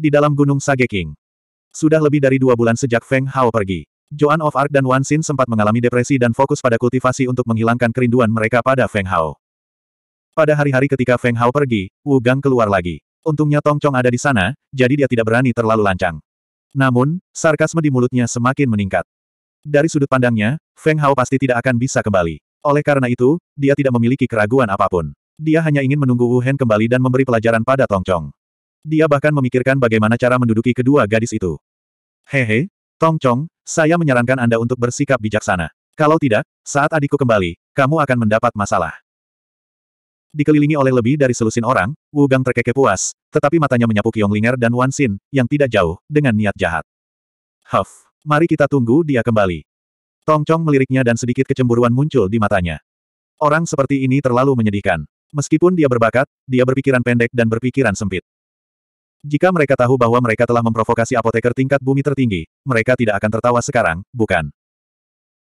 Di dalam Gunung Sage King. Sudah lebih dari dua bulan sejak Feng Hao pergi. Joan of Arc dan Wan Xin sempat mengalami depresi dan fokus pada kultivasi untuk menghilangkan kerinduan mereka pada Feng Hao. Pada hari-hari ketika Feng Hao pergi, Wu Gang keluar lagi. Untungnya Tong Chong ada di sana, jadi dia tidak berani terlalu lancang. Namun, sarkasme di mulutnya semakin meningkat. Dari sudut pandangnya, Feng Hao pasti tidak akan bisa kembali. Oleh karena itu, dia tidak memiliki keraguan apa pun. Dia hanya ingin menunggu Wu Hen kembali dan memberi pelajaran pada Tong Chong. Dia bahkan memikirkan bagaimana cara menduduki kedua gadis itu. Hehe, Tong Chong, saya menyarankan Anda untuk bersikap bijaksana. Kalau tidak, saat adikku kembali, kamu akan mendapat masalah. Dikelilingi oleh lebih dari selusin orang, Wu Gang terkekeh puas, tetapi matanya menyapu Linger dan Wan Xin, yang tidak jauh, dengan niat jahat. Huff. Mari kita tunggu dia kembali. Tong Chong meliriknya dan sedikit kecemburuan muncul di matanya. Orang seperti ini terlalu menyedihkan. Meskipun dia berbakat, dia berpikiran pendek dan berpikiran sempit. Jika mereka tahu bahwa mereka telah memprovokasi apoteker tingkat bumi tertinggi, mereka tidak akan tertawa sekarang, bukan?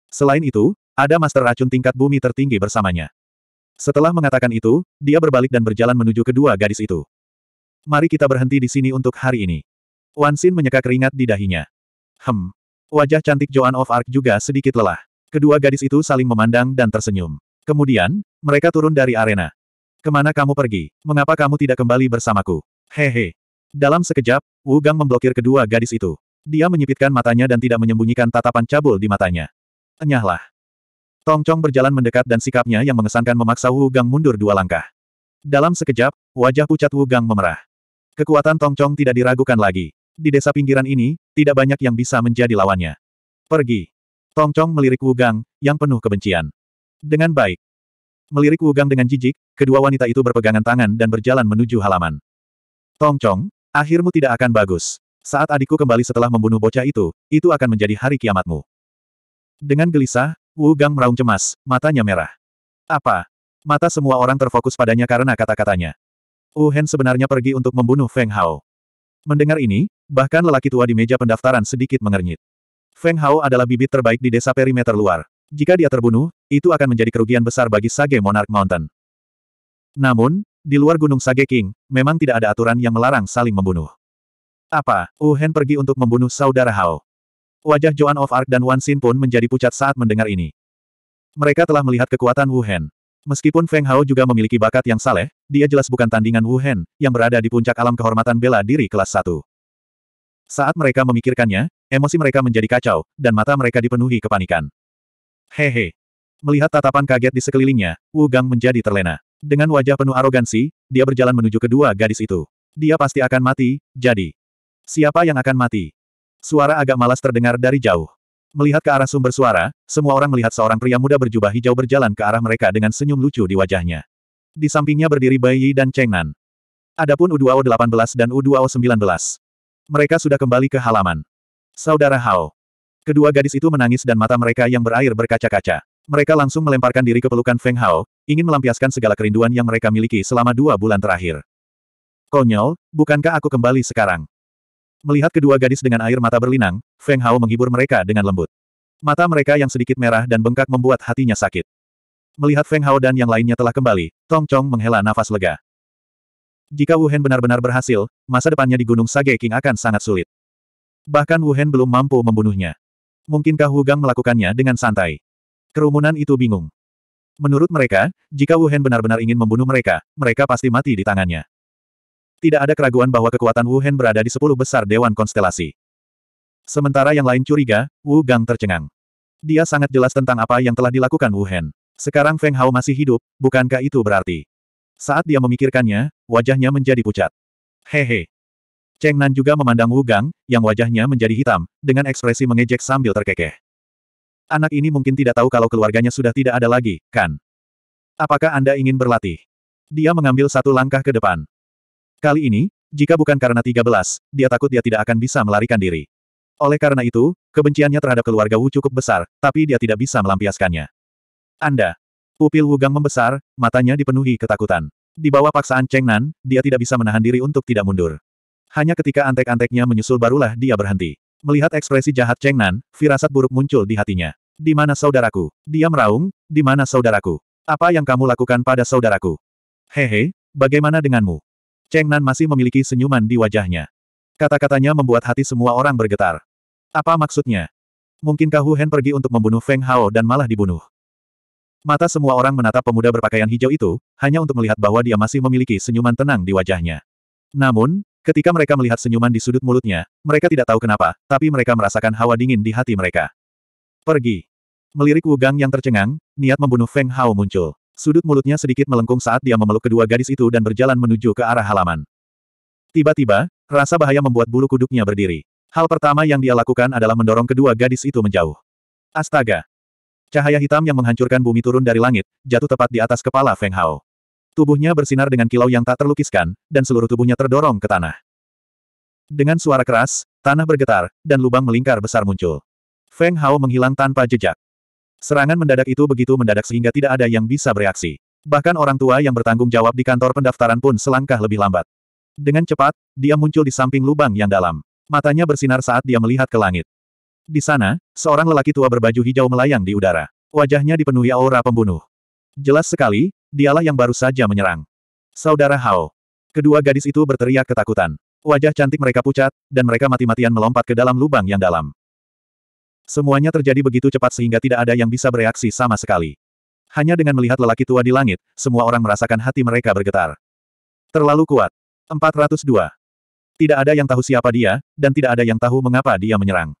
Selain itu, ada master racun tingkat bumi tertinggi bersamanya. Setelah mengatakan itu, dia berbalik dan berjalan menuju kedua gadis itu. Mari kita berhenti di sini untuk hari ini. Wan Xin menyeka keringat di dahinya. Hem, Wajah cantik Joan of Arc juga sedikit lelah. Kedua gadis itu saling memandang dan tersenyum. Kemudian, mereka turun dari arena. Ke mana kamu pergi? Mengapa kamu tidak kembali bersamaku? Hehe. Dalam sekejap, Wu Gang memblokir kedua gadis itu. Dia menyipitkan matanya dan tidak menyembunyikan tatapan cabul di matanya. Enyahlah. Tong Chong berjalan mendekat dan sikapnya yang mengesankan memaksa Wu Gang mundur dua langkah. Dalam sekejap, wajah pucat Wu Gang memerah. Kekuatan Tong Chong tidak diragukan lagi. Di desa pinggiran ini, tidak banyak yang bisa menjadi lawannya. Pergi. Tong Chong melirik Wu Gang, yang penuh kebencian. Dengan baik. Melirik Wu Gang dengan jijik, kedua wanita itu berpegangan tangan dan berjalan menuju halaman. Tong Chong, akhirmu tidak akan bagus. Saat adikku kembali setelah membunuh bocah itu, itu akan menjadi hari kiamatmu. Dengan gelisah, Wu Gang meraung cemas, matanya merah. Apa? Mata semua orang terfokus padanya karena kata-katanya. Wu Hen sebenarnya pergi untuk membunuh Feng Hao. Mendengar ini, bahkan lelaki tua di meja pendaftaran sedikit mengernyit. Feng Hao adalah bibit terbaik di desa perimeter luar. Jika dia terbunuh, itu akan menjadi kerugian besar bagi Sage Monarch Mountain. Namun, di luar Gunung Sage King, memang tidak ada aturan yang melarang saling membunuh. Apa, Wu Hen pergi untuk membunuh saudara Hao? Wajah Joan of Arc dan Wan Xin pun menjadi pucat saat mendengar ini. Mereka telah melihat kekuatan Wu Hen. Meskipun Feng Hao juga memiliki bakat yang saleh, dia jelas bukan tandingan Wu Hen, yang berada di puncak alam kehormatan bela diri kelas 1. Saat mereka memikirkannya, emosi mereka menjadi kacau, dan mata mereka dipenuhi kepanikan. Hehe. Melihat tatapan kaget di sekelilingnya, Wu Gang menjadi terlena. Dengan wajah penuh arogansi, dia berjalan menuju kedua gadis itu. Dia pasti akan mati, jadi. Siapa yang akan mati? Suara agak malas terdengar dari jauh. Melihat ke arah sumber suara, semua orang melihat seorang pria muda berjubah hijau berjalan ke arah mereka dengan senyum lucu di wajahnya. Di sampingnya berdiri Bai Yi dan Cheng Nan. Adapun U2O 18 dan U2O 19. Mereka sudah kembali ke halaman. Saudara Hao. Kedua gadis itu menangis dan mata mereka yang berair berkaca-kaca. Mereka langsung melemparkan diri ke pelukan Feng Hao, ingin melampiaskan segala kerinduan yang mereka miliki selama dua bulan terakhir. Konyol, bukankah aku kembali sekarang? Melihat kedua gadis dengan air mata berlinang, Feng Hao menghibur mereka dengan lembut. Mata mereka yang sedikit merah dan bengkak membuat hatinya sakit. Melihat Feng Hao dan yang lainnya telah kembali, Tong Chong menghela nafas lega. Jika Wu Hen benar-benar berhasil, masa depannya di Gunung Sage King akan sangat sulit. Bahkan Wu Hen belum mampu membunuhnya. Mungkinkah Wu Gang melakukannya dengan santai? Kerumunan itu bingung. Menurut mereka, jika Wu Hen benar-benar ingin membunuh mereka, mereka pasti mati di tangannya. Tidak ada keraguan bahwa kekuatan Wu Hen berada di sepuluh besar Dewan Konstelasi. Sementara yang lain curiga, Wu Gang tercengang. Dia sangat jelas tentang apa yang telah dilakukan Wu Hen. Sekarang Feng Hao masih hidup, bukankah itu berarti? Saat dia memikirkannya, wajahnya menjadi pucat. Hehe. Cheng Nan juga memandang Wu Gang, yang wajahnya menjadi hitam, dengan ekspresi mengejek sambil terkekeh. Anak ini mungkin tidak tahu kalau keluarganya sudah tidak ada lagi, kan? Apakah Anda ingin berlatih? Dia mengambil satu langkah ke depan. Kali ini, jika bukan karena 13, dia takut dia tidak akan bisa melarikan diri. Oleh karena itu, kebenciannya terhadap keluarga Wu cukup besar, tapi dia tidak bisa melampiaskannya. Anda. Pupil Wu Gang membesar, matanya dipenuhi ketakutan. Di bawah paksaan Cheng Nan, dia tidak bisa menahan diri untuk tidak mundur. Hanya ketika antek-anteknya menyusul barulah dia berhenti. Melihat ekspresi jahat Cheng Nan, firasat buruk muncul di hatinya. Di mana saudaraku? Dia meraung, di mana saudaraku? Apa yang kamu lakukan pada saudaraku? Hehe, bagaimana denganmu? Cheng Nan masih memiliki senyuman di wajahnya. Kata-katanya membuat hati semua orang bergetar. Apa maksudnya? Mungkinkah Hu Hen pergi untuk membunuh Feng Hao dan malah dibunuh? Mata semua orang menatap pemuda berpakaian hijau itu, hanya untuk melihat bahwa dia masih memiliki senyuman tenang di wajahnya. Namun, ketika mereka melihat senyuman di sudut mulutnya, mereka tidak tahu kenapa, tapi mereka merasakan hawa dingin di hati mereka. Pergi. Melirik Wu Gang yang tercengang, niat membunuh Feng Hao muncul. Sudut mulutnya sedikit melengkung saat dia memeluk kedua gadis itu dan berjalan menuju ke arah halaman. Tiba-tiba, rasa bahaya membuat bulu kuduknya berdiri. Hal pertama yang dia lakukan adalah mendorong kedua gadis itu menjauh. Astaga! Cahaya hitam yang menghancurkan bumi turun dari langit, jatuh tepat di atas kepala Feng Hao. Tubuhnya bersinar dengan kilau yang tak terlukiskan, dan seluruh tubuhnya terdorong ke tanah. Dengan suara keras, tanah bergetar, dan lubang melingkar besar muncul. Feng Hao menghilang tanpa jejak. Serangan mendadak itu begitu mendadak sehingga tidak ada yang bisa bereaksi. Bahkan orang tua yang bertanggung jawab di kantor pendaftaran pun selangkah lebih lambat. Dengan cepat, dia muncul di samping lubang yang dalam. Matanya bersinar saat dia melihat ke langit. Di sana, seorang lelaki tua berbaju hijau melayang di udara. Wajahnya dipenuhi aura pembunuh. Jelas sekali, dialah yang baru saja menyerang. Saudara Hao. Kedua gadis itu berteriak ketakutan. Wajah cantik mereka pucat, dan mereka mati-matian melompat ke dalam lubang yang dalam. Semuanya terjadi begitu cepat sehingga tidak ada yang bisa bereaksi sama sekali. Hanya dengan melihat lelaki tua di langit, semua orang merasakan hati mereka bergetar. Terlalu kuat. 402. Tidak ada yang tahu siapa dia, dan tidak ada yang tahu mengapa dia menyerang.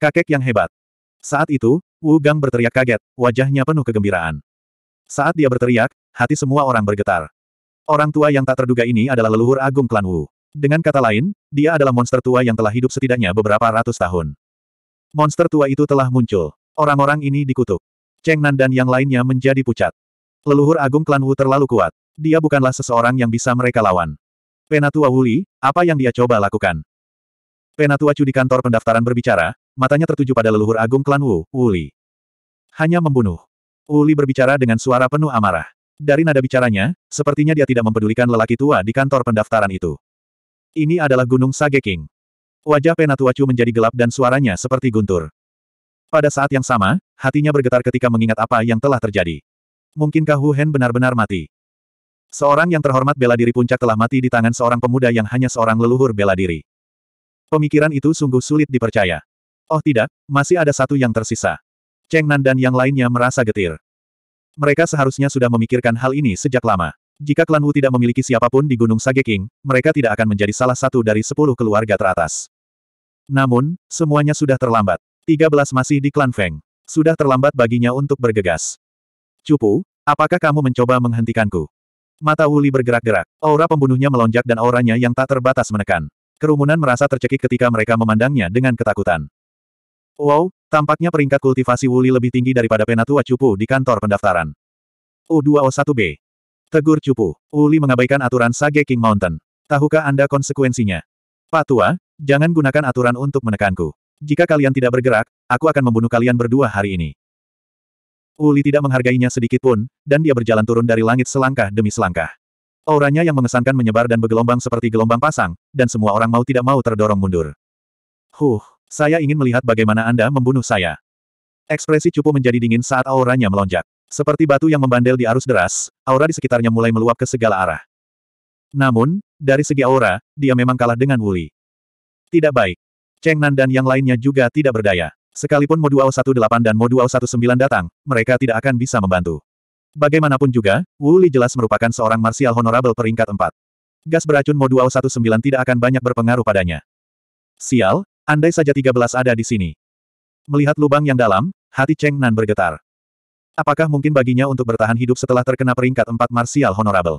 Kakek yang hebat. Saat itu, Wu Gang berteriak kaget, wajahnya penuh kegembiraan. Saat dia berteriak, hati semua orang bergetar. Orang tua yang tak terduga ini adalah leluhur agung klan Wu. Dengan kata lain, dia adalah monster tua yang telah hidup setidaknya beberapa ratus tahun. Monster tua itu telah muncul. Orang-orang ini dikutuk. Cheng Nan dan yang lainnya menjadi pucat. Leluhur agung klan Wu terlalu kuat. Dia bukanlah seseorang yang bisa mereka lawan. Penatua Wuli, apa yang dia coba lakukan? Penatua Cu di kantor pendaftaran berbicara, matanya tertuju pada leluhur agung klan Wu, Wuli. Hanya membunuh. Wuli berbicara dengan suara penuh amarah. Dari nada bicaranya, sepertinya dia tidak mempedulikan lelaki tua di kantor pendaftaran itu. Ini adalah Gunung Sage King. Wajah Penatua Chu menjadi gelap dan suaranya seperti guntur. Pada saat yang sama, hatinya bergetar ketika mengingat apa yang telah terjadi. Mungkinkah Hu Hen benar-benar mati? Seorang yang terhormat bela diri puncak telah mati di tangan seorang pemuda yang hanya seorang leluhur bela diri. Pemikiran itu sungguh sulit dipercaya. Oh tidak, masih ada satu yang tersisa. Cheng Nan dan yang lainnya merasa getir. Mereka seharusnya sudah memikirkan hal ini sejak lama. Jika klan Wu tidak memiliki siapa pun di Gunung Sage King, mereka tidak akan menjadi salah satu dari sepuluh keluarga teratas. Namun, semuanya sudah terlambat. Tiga belas masih di klan Feng. Sudah terlambat baginya untuk bergegas. Cupu, apakah kamu mencoba menghentikanku? Mata Wuli bergerak-gerak. Aura pembunuhnya melonjak dan auranya yang tak terbatas menekan. Kerumunan merasa tercekik ketika mereka memandangnya dengan ketakutan. Wow, tampaknya peringkat kultivasi Wuli lebih tinggi daripada penatua cupu di kantor pendaftaran. U2O1B. Tegur cupu. Wuli mengabaikan aturan Sage King Mountain. Tahukah Anda konsekuensinya? Pak Tua, jangan gunakan aturan untuk menekanku. Jika kalian tidak bergerak, aku akan membunuh kalian berdua hari ini. Uli tidak menghargainya sedikit pun, dan dia berjalan turun dari langit selangkah demi selangkah. Auranya yang mengesankan menyebar dan bergelombang seperti gelombang pasang, dan semua orang mau tidak mau terdorong mundur. Huh, saya ingin melihat bagaimana Anda membunuh saya. Ekspresi cupu menjadi dingin saat auranya melonjak. Seperti batu yang membandel di arus deras, aura di sekitarnya mulai meluap ke segala arah. Namun, dari segi aura, dia memang kalah dengan Wuli. Tidak baik. Cheng Nan dan yang lainnya juga tidak berdaya. Sekalipun Mo 218 dan Mo 219 datang, mereka tidak akan bisa membantu. Bagaimanapun juga, Wu Li jelas merupakan seorang martial honorable peringkat 4. Gas beracun Mo 219 tidak akan banyak berpengaruh padanya. Sial, andai saja 13 ada di sini. Melihat lubang yang dalam, hati Cheng Nan bergetar. Apakah mungkin baginya untuk bertahan hidup setelah terkena peringkat 4 martial honorable?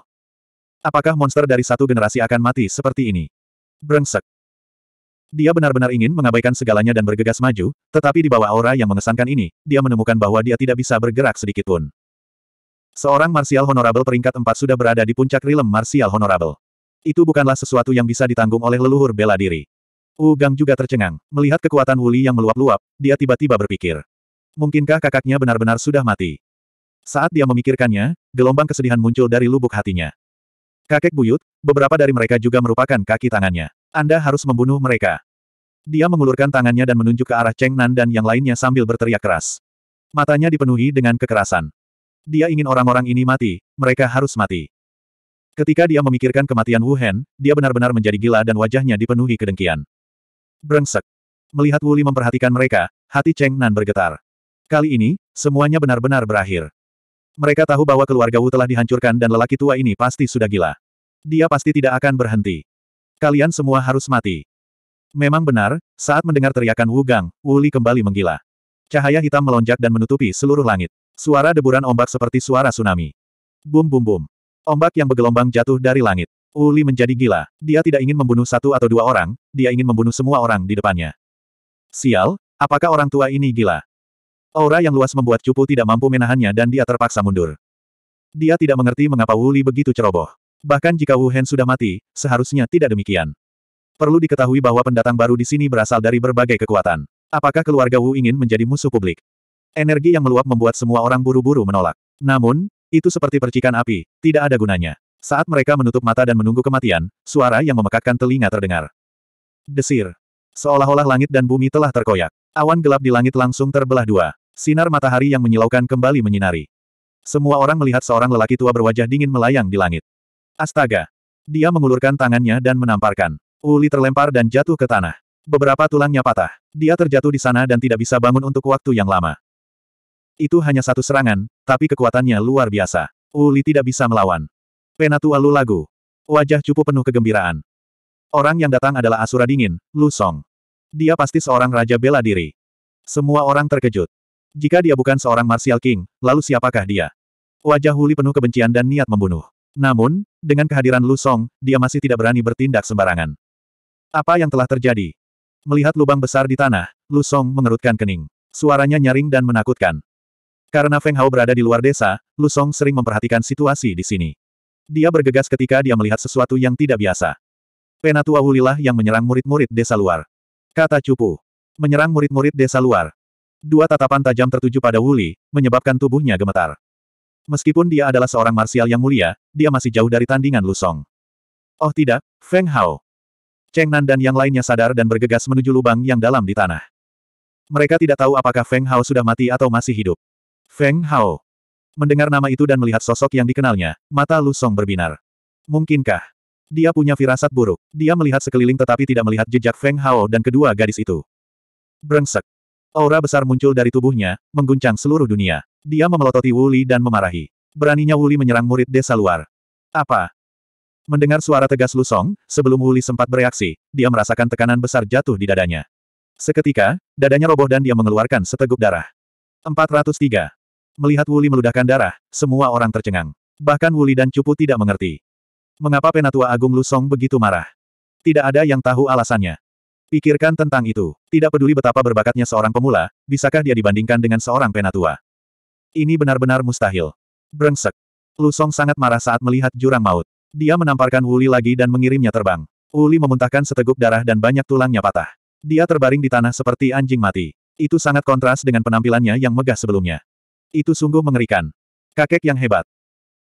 Apakah monster dari satu generasi akan mati seperti ini? Brengsek. Dia benar-benar ingin mengabaikan segalanya dan bergegas maju, tetapi di bawah aura yang mengesankan ini, dia menemukan bahwa dia tidak bisa bergerak sedikitpun. Seorang martial honorable peringkat 4 sudah berada di puncak rilem martial honorable. Itu bukanlah sesuatu yang bisa ditanggung oleh leluhur bela diri. Wu Gang juga tercengang. Melihat kekuatan Wuli yang meluap-luap, dia tiba-tiba berpikir. Mungkinkah kakaknya benar-benar sudah mati? Saat dia memikirkannya, gelombang kesedihan muncul dari lubuk hatinya. Kakek buyut, beberapa dari mereka juga merupakan kaki tangannya. Anda harus membunuh mereka. Dia mengulurkan tangannya dan menunjuk ke arah Cheng Nan dan yang lainnya sambil berteriak keras. Matanya dipenuhi dengan kekerasan. Dia ingin orang-orang ini mati, mereka harus mati. Ketika dia memikirkan kematian Wu Hen, dia benar-benar menjadi gila dan wajahnya dipenuhi kedengkian. Brengsek. Melihat Wu Li memperhatikan mereka, hati Cheng Nan bergetar. Kali ini, semuanya benar-benar berakhir. Mereka tahu bahwa keluarga Wu telah dihancurkan dan lelaki tua ini pasti sudah gila. Dia pasti tidak akan berhenti. Kalian semua harus mati. Memang benar, saat mendengar teriakan Wu Gang, Wu Li kembali menggila. Cahaya hitam melonjak dan menutupi seluruh langit. Suara deburan ombak seperti suara tsunami. Bum bum bum. Ombak yang bergelombang jatuh dari langit. Wu Li menjadi gila. Dia tidak ingin membunuh satu atau dua orang, dia ingin membunuh semua orang di depannya. Sial, apakah orang tua ini gila? Aura yang luas membuat Cupu tidak mampu menahannya dan dia terpaksa mundur. Dia tidak mengerti mengapa Wu Li begitu ceroboh. Bahkan jika Wu Hen sudah mati, seharusnya tidak demikian. Perlu diketahui bahwa pendatang baru di sini berasal dari berbagai kekuatan. Apakah keluarga Wu ingin menjadi musuh publik? Energi yang meluap membuat semua orang buru-buru menolak. Namun, itu seperti percikan api, tidak ada gunanya. Saat mereka menutup mata dan menunggu kematian, suara yang memekakkan telinga terdengar. Desir. Seolah-olah langit dan bumi telah terkoyak. Awan gelap di langit langsung terbelah dua. Sinar matahari yang menyilaukan kembali menyinari. Semua orang melihat seorang lelaki tua berwajah dingin melayang di langit. Astaga! Dia mengulurkan tangannya dan menamparkan. Uli terlempar dan jatuh ke tanah. Beberapa tulangnya patah. Dia terjatuh di sana dan tidak bisa bangun untuk waktu yang lama. Itu hanya satu serangan, tapi kekuatannya luar biasa. Uli tidak bisa melawan. Penatua Lu Lagu. Wajah cupu penuh kegembiraan. Orang yang datang adalah Asura Dingin, Lu Song. Dia pasti seorang raja bela diri. Semua orang terkejut. Jika dia bukan seorang martial king, lalu siapakah dia? Wajah Huli penuh kebencian dan niat membunuh. Namun, dengan kehadiran Lu Song, dia masih tidak berani bertindak sembarangan. Apa yang telah terjadi? Melihat lubang besar di tanah, Lu Song mengerutkan kening. Suaranya nyaring dan menakutkan. Karena Feng Hao berada di luar desa, Lu Song sering memperhatikan situasi di sini. Dia bergegas ketika dia melihat sesuatu yang tidak biasa. Penatua Hulilah yang menyerang murid-murid desa luar. Kata Cupu. Menyerang murid-murid desa luar. Dua tatapan tajam tertuju pada Wuli, menyebabkan tubuhnya gemetar. Meskipun dia adalah seorang marsial yang mulia, dia masih jauh dari tandingan Lu Song. Oh tidak, Feng Hao. Cheng Nan dan yang lainnya sadar dan bergegas menuju lubang yang dalam di tanah. Mereka tidak tahu apakah Feng Hao sudah mati atau masih hidup. Feng Hao. Mendengar nama itu dan melihat sosok yang dikenalnya, mata Lu Song berbinar. Mungkinkah? Dia punya firasat buruk. Dia melihat sekeliling tetapi tidak melihat jejak Feng Hao dan kedua gadis itu. Brengsek. Aura besar muncul dari tubuhnya, mengguncang seluruh dunia. Dia memelototi Wuli dan memarahi. Beraninya Wuli menyerang murid desa luar. Apa? Mendengar suara tegas Lusong, sebelum Wuli sempat bereaksi, dia merasakan tekanan besar jatuh di dadanya. Seketika, dadanya roboh dan dia mengeluarkan seteguk darah. 403. Melihat Wuli meludahkan darah, semua orang tercengang. Bahkan Wuli dan Cupu tidak mengerti. Mengapa Penatua Agung Lusong begitu marah? Tidak ada yang tahu alasannya. Pikirkan tentang itu. Tidak peduli betapa berbakatnya seorang pemula, bisakah dia dibandingkan dengan seorang penatua? Ini benar-benar mustahil. Brengsek. Lu Song sangat marah saat melihat jurang maut. Dia menamparkan Wuli lagi dan mengirimnya terbang. Wuli memuntahkan seteguk darah dan banyak tulangnya patah. Dia terbaring di tanah seperti anjing mati. Itu sangat kontras dengan penampilannya yang megah sebelumnya. Itu sungguh mengerikan. Kakek yang hebat.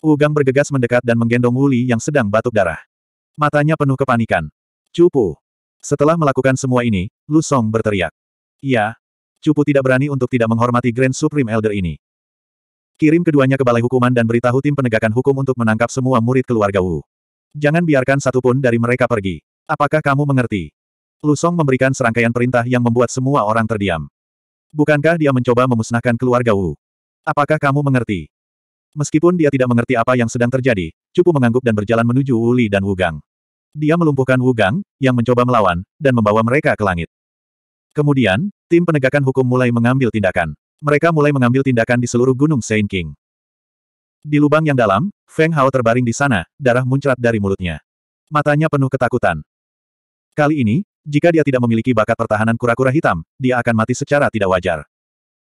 Ugang bergegas mendekat dan menggendong Wuli yang sedang batuk darah. Matanya penuh kepanikan. Cupu. Setelah melakukan semua ini, Lu Song berteriak. Ya. Cupu tidak berani untuk tidak menghormati Grand Supreme Elder ini. Kirim keduanya ke balai hukuman dan beritahu tim penegakan hukum untuk menangkap semua murid keluarga Wu. Jangan biarkan satupun dari mereka pergi. Apakah kamu mengerti? Lu Song memberikan serangkaian perintah yang membuat semua orang terdiam. Bukankah dia mencoba memusnahkan keluarga Wu? Apakah kamu mengerti? Meskipun dia tidak mengerti apa yang sedang terjadi, Cupu mengangguk dan berjalan menuju Wu Li dan Wu Gang. Dia melumpuhkan Wu Gang, yang mencoba melawan, dan membawa mereka ke langit. Kemudian, tim penegakan hukum mulai mengambil tindakan. Mereka mulai mengambil tindakan di seluruh gunung Saint King. Di lubang yang dalam, Feng Hao terbaring di sana, darah muncrat dari mulutnya. Matanya penuh ketakutan. Kali ini, jika dia tidak memiliki bakat pertahanan kura-kura hitam, dia akan mati secara tidak wajar.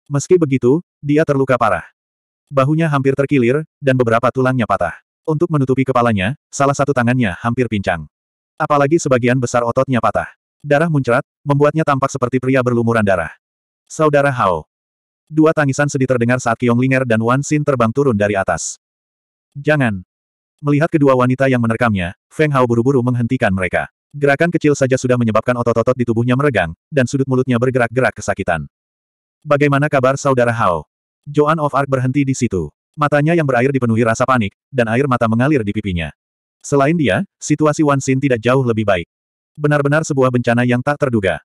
Meski begitu, dia terluka parah. Bahunya hampir terkilir, dan beberapa tulangnya patah. Untuk menutupi kepalanya, salah satu tangannya hampir pincang. Apalagi sebagian besar ototnya patah. Darah muncrat, membuatnya tampak seperti pria berlumuran darah. Saudara Hao. Dua tangisan sedih terdengar saat Kiong Linger dan Wan Xin terbang turun dari atas. Jangan. Melihat kedua wanita yang menerkamnya, Feng Hao buru-buru menghentikan mereka. Gerakan kecil saja sudah menyebabkan otot-otot di tubuhnya meregang, dan sudut mulutnya bergerak-gerak kesakitan. Bagaimana kabar saudara Hao? Joan of Arc berhenti di situ. Matanya yang berair dipenuhi rasa panik, dan air mata mengalir di pipinya. Selain dia, situasi Wan Xin tidak jauh lebih baik. Benar-benar sebuah bencana yang tak terduga.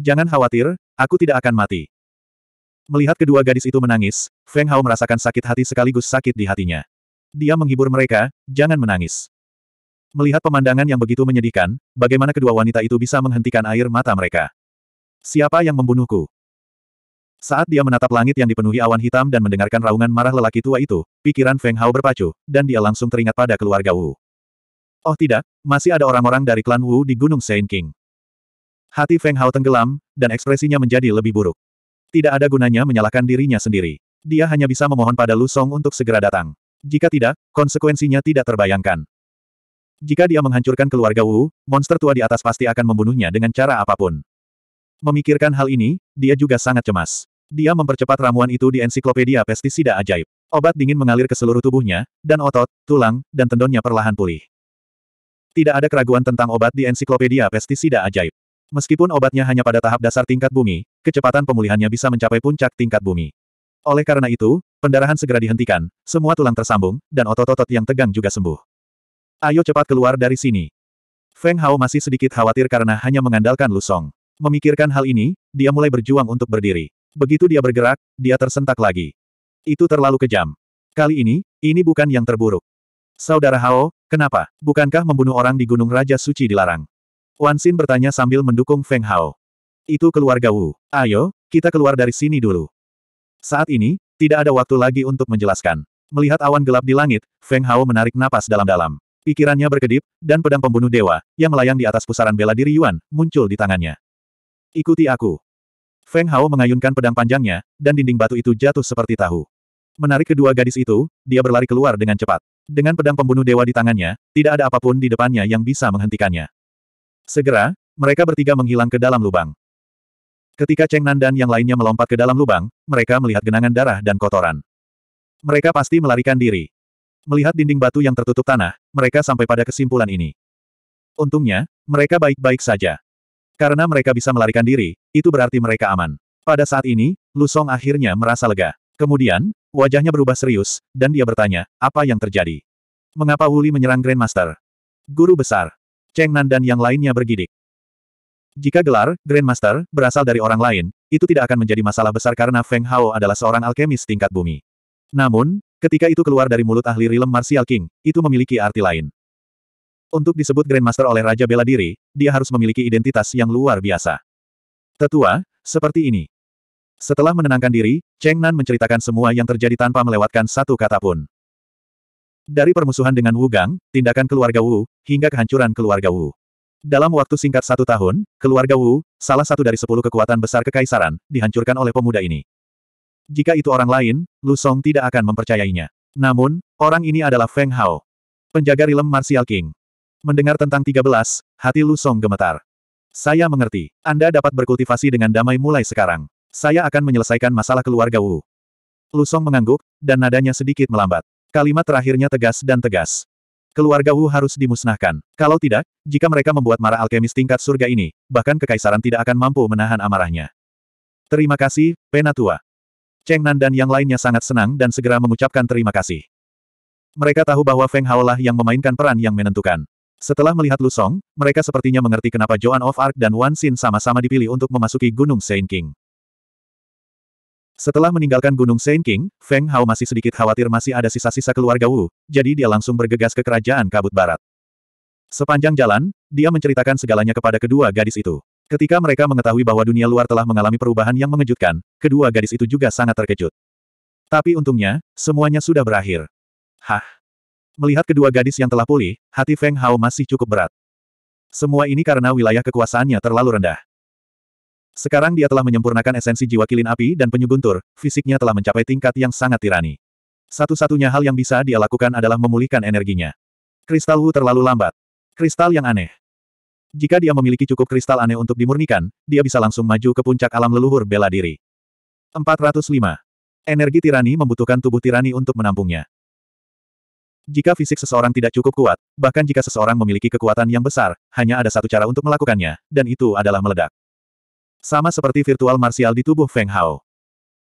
Jangan khawatir, aku tidak akan mati. Melihat kedua gadis itu menangis, Feng Hao merasakan sakit hati sekaligus sakit di hatinya. Dia menghibur mereka, jangan menangis. Melihat pemandangan yang begitu menyedihkan, bagaimana kedua wanita itu bisa menghentikan air mata mereka? Siapa yang membunuhku? Saat dia menatap langit yang dipenuhi awan hitam dan mendengarkan raungan marah lelaki tua itu, pikiran Feng Hao berpacu, dan dia langsung teringat pada keluarga Wu. Oh tidak, masih ada orang-orang dari klan Wu di Gunung Saint King. Hati Feng Hao tenggelam, dan ekspresinya menjadi lebih buruk. Tidak ada gunanya menyalahkan dirinya sendiri. Dia hanya bisa memohon pada Lu Song untuk segera datang. Jika tidak, konsekuensinya tidak terbayangkan. Jika dia menghancurkan keluarga Wu, monster tua di atas pasti akan membunuhnya dengan cara apa pun. Memikirkan hal ini, dia juga sangat cemas. Dia mempercepat ramuan itu di ensiklopedia pestisida ajaib. Obat dingin mengalir ke seluruh tubuhnya, dan otot, tulang, dan tendonnya perlahan pulih. Tidak ada keraguan tentang obat di ensiklopedia pestisida ajaib. Meskipun obatnya hanya pada tahap dasar tingkat bumi, kecepatan pemulihannya bisa mencapai puncak tingkat bumi. Oleh karena itu, pendarahan segera dihentikan, semua tulang tersambung, dan otot-otot yang tegang juga sembuh. Ayo cepat keluar dari sini. Feng Hao masih sedikit khawatir karena hanya mengandalkan Lu Song. Memikirkan hal ini, dia mulai berjuang untuk berdiri. Begitu dia bergerak, dia tersentak lagi. Itu terlalu kejam. Kali ini, ini bukan yang terburuk. Saudara Hao, kenapa? Bukankah membunuh orang di Gunung Raja Suci dilarang? Wan Xin bertanya sambil mendukung Feng Hao. Itu keluarga Wu. Ayo, kita keluar dari sini dulu. Saat ini, tidak ada waktu lagi untuk menjelaskan. Melihat awan gelap di langit, Feng Hao menarik napas dalam-dalam. Pikirannya berkedip, dan pedang pembunuh dewa, yang melayang di atas pusaran bela diri Yuan, muncul di tangannya. Ikuti aku. Feng Hao mengayunkan pedang panjangnya, dan dinding batu itu jatuh seperti tahu. Menarik kedua gadis itu, dia berlari keluar dengan cepat. Dengan pedang pembunuh dewa di tangannya, tidak ada apa pun di depannya yang bisa menghentikannya. Segera, mereka bertiga menghilang ke dalam lubang. Ketika Cheng Nan dan yang lainnya melompat ke dalam lubang, mereka melihat genangan darah dan kotoran. Mereka pasti melarikan diri. Melihat dinding batu yang tertutup tanah, mereka sampai pada kesimpulan ini. Untungnya, mereka baik-baik saja. Karena mereka bisa melarikan diri, itu berarti mereka aman. Pada saat ini, Lu Song akhirnya merasa lega. Kemudian, wajahnya berubah serius, dan dia bertanya, apa yang terjadi? Mengapa Wuli menyerang Grandmaster? Guru besar, Cheng Nan dan yang lainnya bergidik. Jika gelar, Grandmaster, berasal dari orang lain, itu tidak akan menjadi masalah besar karena Feng Hao adalah seorang alkemis tingkat bumi. Namun, ketika itu keluar dari mulut ahli Rilem Martial King, itu memiliki arti lain. Untuk disebut Grandmaster oleh Raja Bela Diri, dia harus memiliki identitas yang luar biasa. Tetua, seperti ini. Setelah menenangkan diri, Cheng Nan menceritakan semua yang terjadi tanpa melewatkan satu kata pun. Dari permusuhan dengan Wu Gang, tindakan keluarga Wu, hingga kehancuran keluarga Wu. Dalam waktu singkat satu tahun, keluarga Wu, salah satu dari sepuluh kekuatan besar kekaisaran, dihancurkan oleh pemuda ini. Jika itu orang lain, Lu Song tidak akan mempercayainya. Namun, orang ini adalah Feng Hao. Penjaga Rilem Martial King. Mendengar tentang 13, hati Lu Song gemetar. Saya mengerti. Anda dapat berkultivasi dengan damai mulai sekarang. Saya akan menyelesaikan masalah keluarga Wu. Lu Song mengangguk, dan nadanya sedikit melambat. Kalimat terakhirnya tegas dan tegas. Keluarga Wu harus dimusnahkan. Kalau tidak, jika mereka membuat marah alkemis tingkat surga ini, bahkan kekaisaran tidak akan mampu menahan amarahnya. Terima kasih, Penatua. Cheng Nan dan yang lainnya sangat senang dan segera mengucapkan terima kasih. Mereka tahu bahwa Feng Hao lah yang memainkan peran yang menentukan. Setelah melihat Lu Song, mereka sepertinya mengerti kenapa Joan of Arc dan Wan Xin sama-sama dipilih untuk memasuki Gunung Saint King. Setelah meninggalkan Gunung Saint King, Feng Hao masih sedikit khawatir masih ada sisa-sisa keluarga Wu, jadi dia langsung bergegas ke kerajaan kabut barat. Sepanjang jalan, dia menceritakan segalanya kepada kedua gadis itu. Ketika mereka mengetahui bahwa dunia luar telah mengalami perubahan yang mengejutkan, kedua gadis itu juga sangat terkejut. Tapi untungnya, semuanya sudah berakhir. Hah! Melihat kedua gadis yang telah pulih, hati Feng Hao masih cukup berat. Semua ini karena wilayah kekuasaannya terlalu rendah. Sekarang dia telah menyempurnakan esensi jiwa kilin api dan penyu guntur, fisiknya telah mencapai tingkat yang sangat tirani. Satu-satunya hal yang bisa dia lakukan adalah memulihkan energinya. Kristal Wu terlalu lambat. Kristal yang aneh. Jika dia memiliki cukup kristal aneh untuk dimurnikan, dia bisa langsung maju ke puncak alam leluhur bela diri. 405. Energi tirani membutuhkan tubuh tirani untuk menampungnya. Jika fisik seseorang tidak cukup kuat, bahkan jika seseorang memiliki kekuatan yang besar, hanya ada satu cara untuk melakukannya, dan itu adalah meledak. Sama seperti virtual martial di tubuh Feng Hao.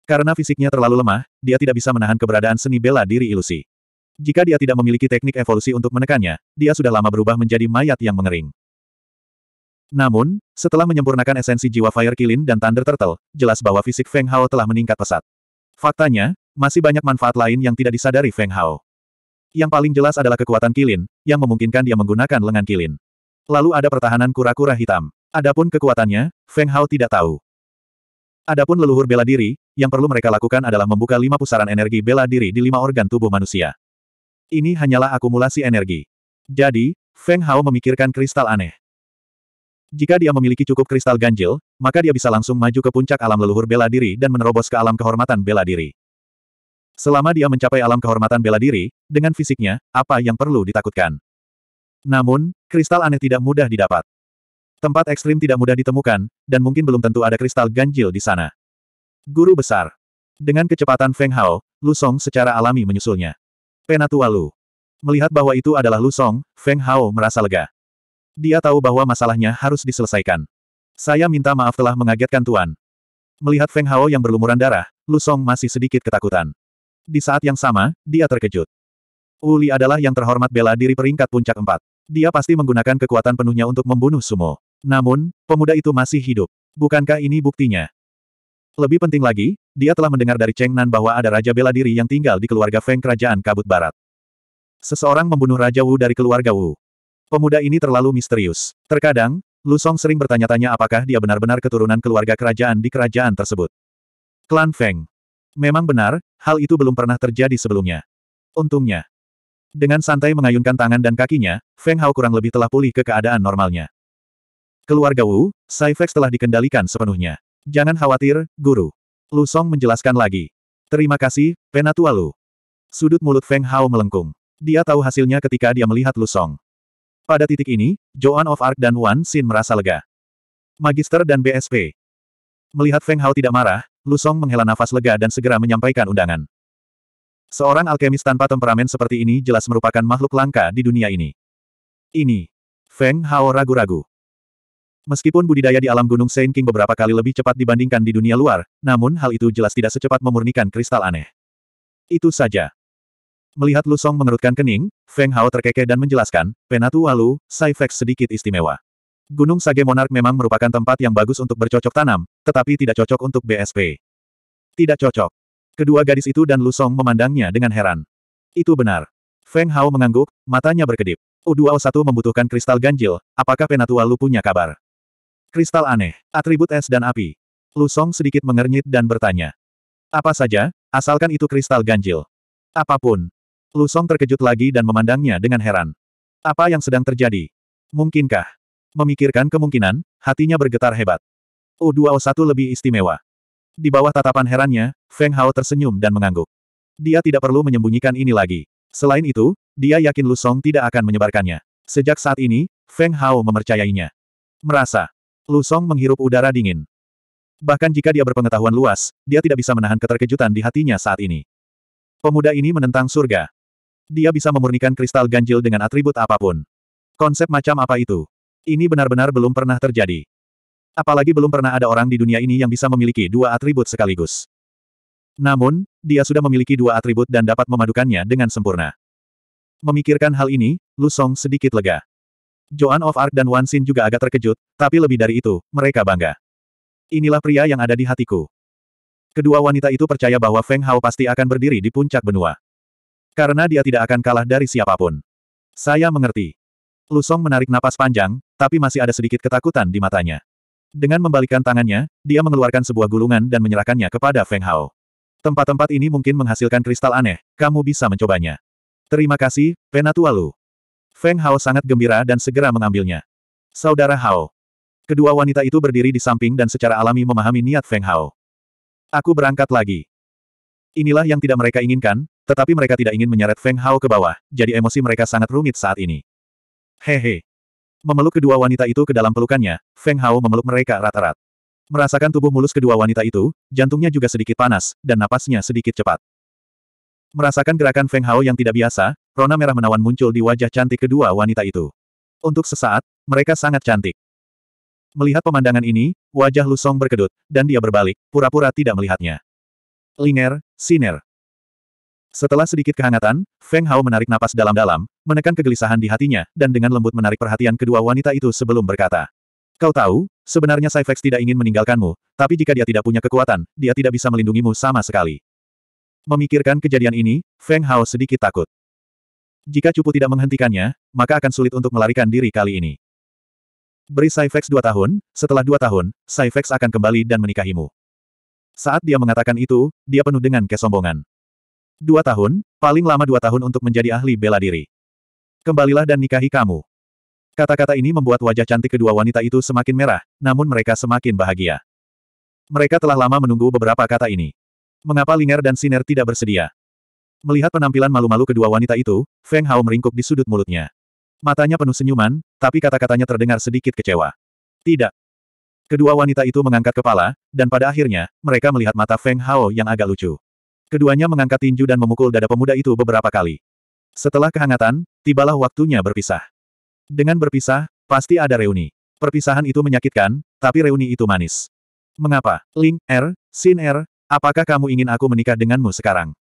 Karena fisiknya terlalu lemah, dia tidak bisa menahan keberadaan seni bela diri ilusi. Jika dia tidak memiliki teknik evolusi untuk menekannya, dia sudah lama berubah menjadi mayat yang mengering. Namun, setelah menyempurnakan esensi jiwa Fire Kilin dan Thunder Turtle, jelas bahwa fisik Feng Hao telah meningkat pesat. Faktanya, masih banyak manfaat lain yang tidak disadari Feng Hao. Yang paling jelas adalah kekuatan Kilin, yang memungkinkan dia menggunakan lengan Kilin. Lalu ada pertahanan kura-kura hitam. Adapun kekuatannya, Feng Hao tidak tahu. Adapun leluhur bela diri, yang perlu mereka lakukan adalah membuka lima pusaran energi bela diri di lima organ tubuh manusia. Ini hanyalah akumulasi energi. Jadi, Feng Hao memikirkan kristal aneh. Jika dia memiliki cukup kristal ganjil, maka dia bisa langsung maju ke puncak alam leluhur bela diri dan menerobos ke alam kehormatan bela diri. Selama dia mencapai alam kehormatan bela diri, dengan fisiknya, apa yang perlu ditakutkan? Namun, kristal aneh tidak mudah didapat. Tempat ekstrim tidak mudah ditemukan, dan mungkin belum tentu ada kristal ganjil di sana. Guru besar. Dengan kecepatan Feng Hao, Lu Song secara alami menyusulnya. Penatua Lu. Melihat bahwa itu adalah Lu Song, Feng Hao merasa lega. Dia tahu bahwa masalahnya harus diselesaikan. Saya minta maaf telah mengagetkan Tuan. Melihat Feng Hao yang berlumuran darah, Lu Song masih sedikit ketakutan. Di saat yang sama, dia terkejut. Uli adalah yang terhormat bela diri peringkat puncak empat. Dia pasti menggunakan kekuatan penuhnya untuk membunuh Sumo. Namun, pemuda itu masih hidup. Bukankah ini buktinya? Lebih penting lagi, dia telah mendengar dari Cheng Nan bahwa ada Raja Bela Diri yang tinggal di keluarga Feng Kerajaan Kabut Barat. Seseorang membunuh Raja Wu dari keluarga Wu. Pemuda ini terlalu misterius. Terkadang, Lu Song sering bertanya-tanya apakah dia benar-benar keturunan keluarga kerajaan di kerajaan tersebut. Klan Feng. Memang benar, hal itu belum pernah terjadi sebelumnya. Untungnya. Dengan santai mengayunkan tangan dan kakinya, Feng Hao kurang lebih telah pulih ke keadaan normalnya. Keluarga Wu, Saifex telah dikendalikan sepenuhnya. Jangan khawatir, Guru. Lu Song menjelaskan lagi. Terima kasih, Penatua Lu. Sudut mulut Feng Hao melengkung. Dia tahu hasilnya ketika dia melihat Lu Song. Pada titik ini, Joan of Arc dan Wan Xin merasa lega. Magister dan BSP. Melihat Feng Hao tidak marah, Lu Song menghela nafas lega dan segera menyampaikan undangan. Seorang alkemis tanpa temperamen seperti ini jelas merupakan makhluk langka di dunia ini. Ini. Feng Hao ragu-ragu. Meskipun budidaya di alam Gunung Saint King beberapa kali lebih cepat dibandingkan di dunia luar, namun hal itu jelas tidak secepat memurnikan kristal aneh. Itu saja. Melihat Lu Song mengerutkan kening, Feng Hao terkekeh dan menjelaskan, Penatu Walu, Saifex sedikit istimewa. Gunung Sage Monarch memang merupakan tempat yang bagus untuk bercocok tanam, tetapi tidak cocok untuk BSP. Tidak cocok. Kedua gadis itu dan Lu Song memandangnya dengan heran. Itu benar. Feng Hao mengangguk, matanya berkedip. U2O1 membutuhkan kristal ganjil, apakah Penatu Walu punya kabar? Kristal aneh, atribut es dan api. Lu Song sedikit mengernyit dan bertanya. Apa saja, asalkan itu kristal ganjil. Apa pun. Lu Song terkejut lagi dan memandangnya dengan heran. Apa yang sedang terjadi? Mungkinkah? Memikirkan kemungkinan, hatinya bergetar hebat. U2O1 lebih istimewa. Di bawah tatapan herannya, Feng Hao tersenyum dan mengangguk. Dia tidak perlu menyembunyikan ini lagi. Selain itu, dia yakin Lu Song tidak akan menyebarkannya. Sejak saat ini, Feng Hao mempercayainya. Merasa. Lu Song menghirup udara dingin. Bahkan jika dia berpengetahuan luas, dia tidak bisa menahan keterkejutan di hatinya saat ini. Pemuda ini menentang surga. Dia bisa memurnikan kristal ganjil dengan atribut apa pun. Konsep macam apa itu? Ini benar-benar belum pernah terjadi. Apalagi belum pernah ada orang di dunia ini yang bisa memiliki dua atribut sekaligus. Namun, dia sudah memiliki dua atribut dan dapat memadukannya dengan sempurna. Memikirkan hal ini, Lu Song sedikit lega. Joan of Arc dan Wan Xin juga agak terkejut, tapi lebih dari itu, mereka bangga. Inilah pria yang ada di hatiku. Kedua wanita itu percaya bahwa Feng Hao pasti akan berdiri di puncak benua. Karena dia tidak akan kalah dari siapa pun. Saya mengerti. Lu Song menarik napas panjang, tapi masih ada sedikit ketakutan di matanya. Dengan membalikkan tangannya, dia mengeluarkan sebuah gulungan dan menyerahkannya kepada Feng Hao. Tempat-tempat ini mungkin menghasilkan kristal aneh, kamu bisa mencobanya. Terima kasih, Penatua Lu. Feng Hao sangat gembira dan segera mengambilnya. Saudara Hao. Kedua wanita itu berdiri di samping dan secara alami memahami niat Feng Hao. Aku berangkat lagi. Inilah yang tidak mereka inginkan, tetapi mereka tidak ingin menyeret Feng Hao ke bawah, jadi emosi mereka sangat rumit saat ini. Hehe. Memeluk kedua wanita itu ke dalam pelukannya, Feng Hao memeluk mereka rata-rat. Merasakan tubuh mulus kedua wanita itu, jantungnya juga sedikit panas, dan napasnya sedikit cepat. Merasakan gerakan Feng Hao yang tidak biasa, rona merah menawan muncul di wajah cantik kedua wanita itu. Untuk sesaat, mereka sangat cantik. Melihat pemandangan ini, wajah Lu Song berkedut, dan dia berbalik, pura-pura tidak melihatnya. Linger, Siner. Setelah sedikit kehangatan, Feng Hao menarik napas dalam-dalam, menekan kegelisahan di hatinya, dan dengan lembut menarik perhatian kedua wanita itu sebelum berkata. Kau tahu, sebenarnya Saifex tidak ingin meninggalkanmu, tapi jika dia tidak punya kekuatan, dia tidak bisa melindungimu sama sekali. Memikirkan kejadian ini, Feng Hao sedikit takut. Jika Cupu tidak menghentikannya, maka akan sulit untuk melarikan diri kali ini. Beri Saifex dua tahun, setelah dua tahun, Saifex akan kembali dan menikahimu. Saat dia mengatakan itu, dia penuh dengan kesombongan. Dua tahun, paling lama dua tahun untuk menjadi ahli bela diri. Kembalilah dan nikahi kamu. Kata-kata ini membuat wajah cantik kedua wanita itu semakin merah, namun mereka semakin bahagia. Mereka telah lama menunggu beberapa kata ini. Mengapa Linger dan Siner tidak bersedia? Melihat penampilan malu-malu kedua wanita itu, Feng Hao meringkuk di sudut mulutnya. Matanya penuh senyuman, tapi kata-katanya terdengar sedikit kecewa. Tidak. Kedua wanita itu mengangkat kepala, dan pada akhirnya, mereka melihat mata Feng Hao yang agak lucu. Keduanya mengangkat tinju dan memukul dada pemuda itu beberapa kali. Setelah kehangatan, tibalah waktunya berpisah. Dengan berpisah, pasti ada reuni. Perpisahan itu menyakitkan, tapi reuni itu manis. Mengapa, Ling, Er, Sin Er, apakah kamu ingin aku menikah denganmu sekarang?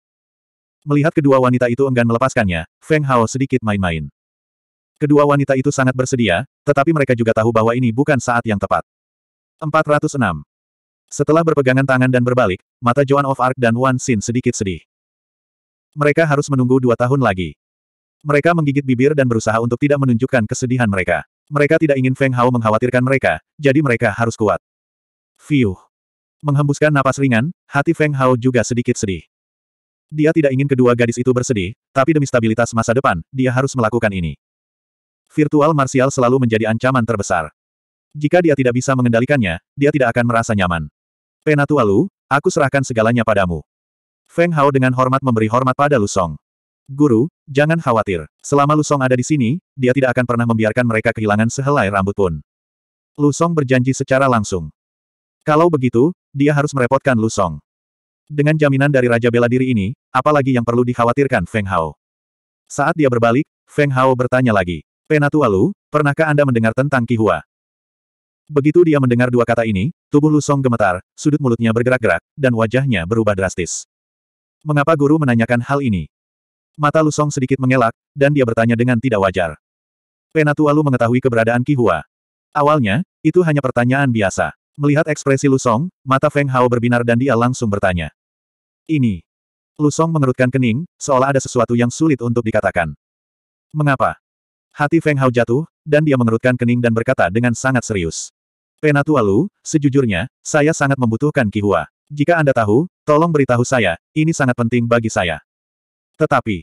Melihat kedua wanita itu enggan melepaskannya, Feng Hao sedikit main-main. Kedua wanita itu sangat bersedia, tetapi mereka juga tahu bahwa ini bukan saat yang tepat. 406. Setelah berpegangan tangan dan berbalik, mata Joan of Arc dan Wan Xin sedikit sedih. Mereka harus menunggu dua tahun lagi. Mereka menggigit bibir dan berusaha untuk tidak menunjukkan kesedihan mereka. Mereka tidak ingin Feng Hao mengkhawatirkan mereka, jadi mereka harus kuat. Fiuh. Menghembuskan napas ringan, hati Feng Hao juga sedikit sedih. Dia tidak ingin kedua gadis itu bersedih, tapi demi stabilitas masa depan, dia harus melakukan ini. Virtual martial selalu menjadi ancaman terbesar. Jika dia tidak bisa mengendalikannya, dia tidak akan merasa nyaman. Penatualu, aku serahkan segalanya padamu. Feng Hao dengan hormat memberi hormat pada Lu Song. Guru, jangan khawatir. Selama Lu Song ada di sini, dia tidak akan pernah membiarkan mereka kehilangan sehelai rambut pun. Lu Song berjanji secara langsung. Kalau begitu, dia harus merepotkan Lu Song. Dengan jaminan dari Raja Bela Diri ini, apalagi yang perlu dikhawatirkan Feng Hao. Saat dia berbalik, Feng Hao bertanya lagi. Penatualu, pernahkah Anda mendengar tentang Kihua? Begitu dia mendengar dua kata ini, tubuh Lu Song gemetar, sudut mulutnya bergerak-gerak, dan wajahnya berubah drastis. Mengapa guru menanyakan hal ini? Mata Lu Song sedikit mengelak, dan dia bertanya dengan tidak wajar. Penatua Lu mengetahui keberadaan Ki Hua. Awalnya, itu hanya pertanyaan biasa. Melihat ekspresi Lu Song, mata Feng Hao berbinar dan dia langsung bertanya. Ini. Lu Song mengerutkan kening, seolah ada sesuatu yang sulit untuk dikatakan. Mengapa? Hati Feng Hao jatuh, dan dia mengerutkan kening dan berkata dengan sangat serius. Penatua Lu, sejujurnya, saya sangat membutuhkan Kihua. Jika Anda tahu, tolong beritahu saya, ini sangat penting bagi saya. Tetapi,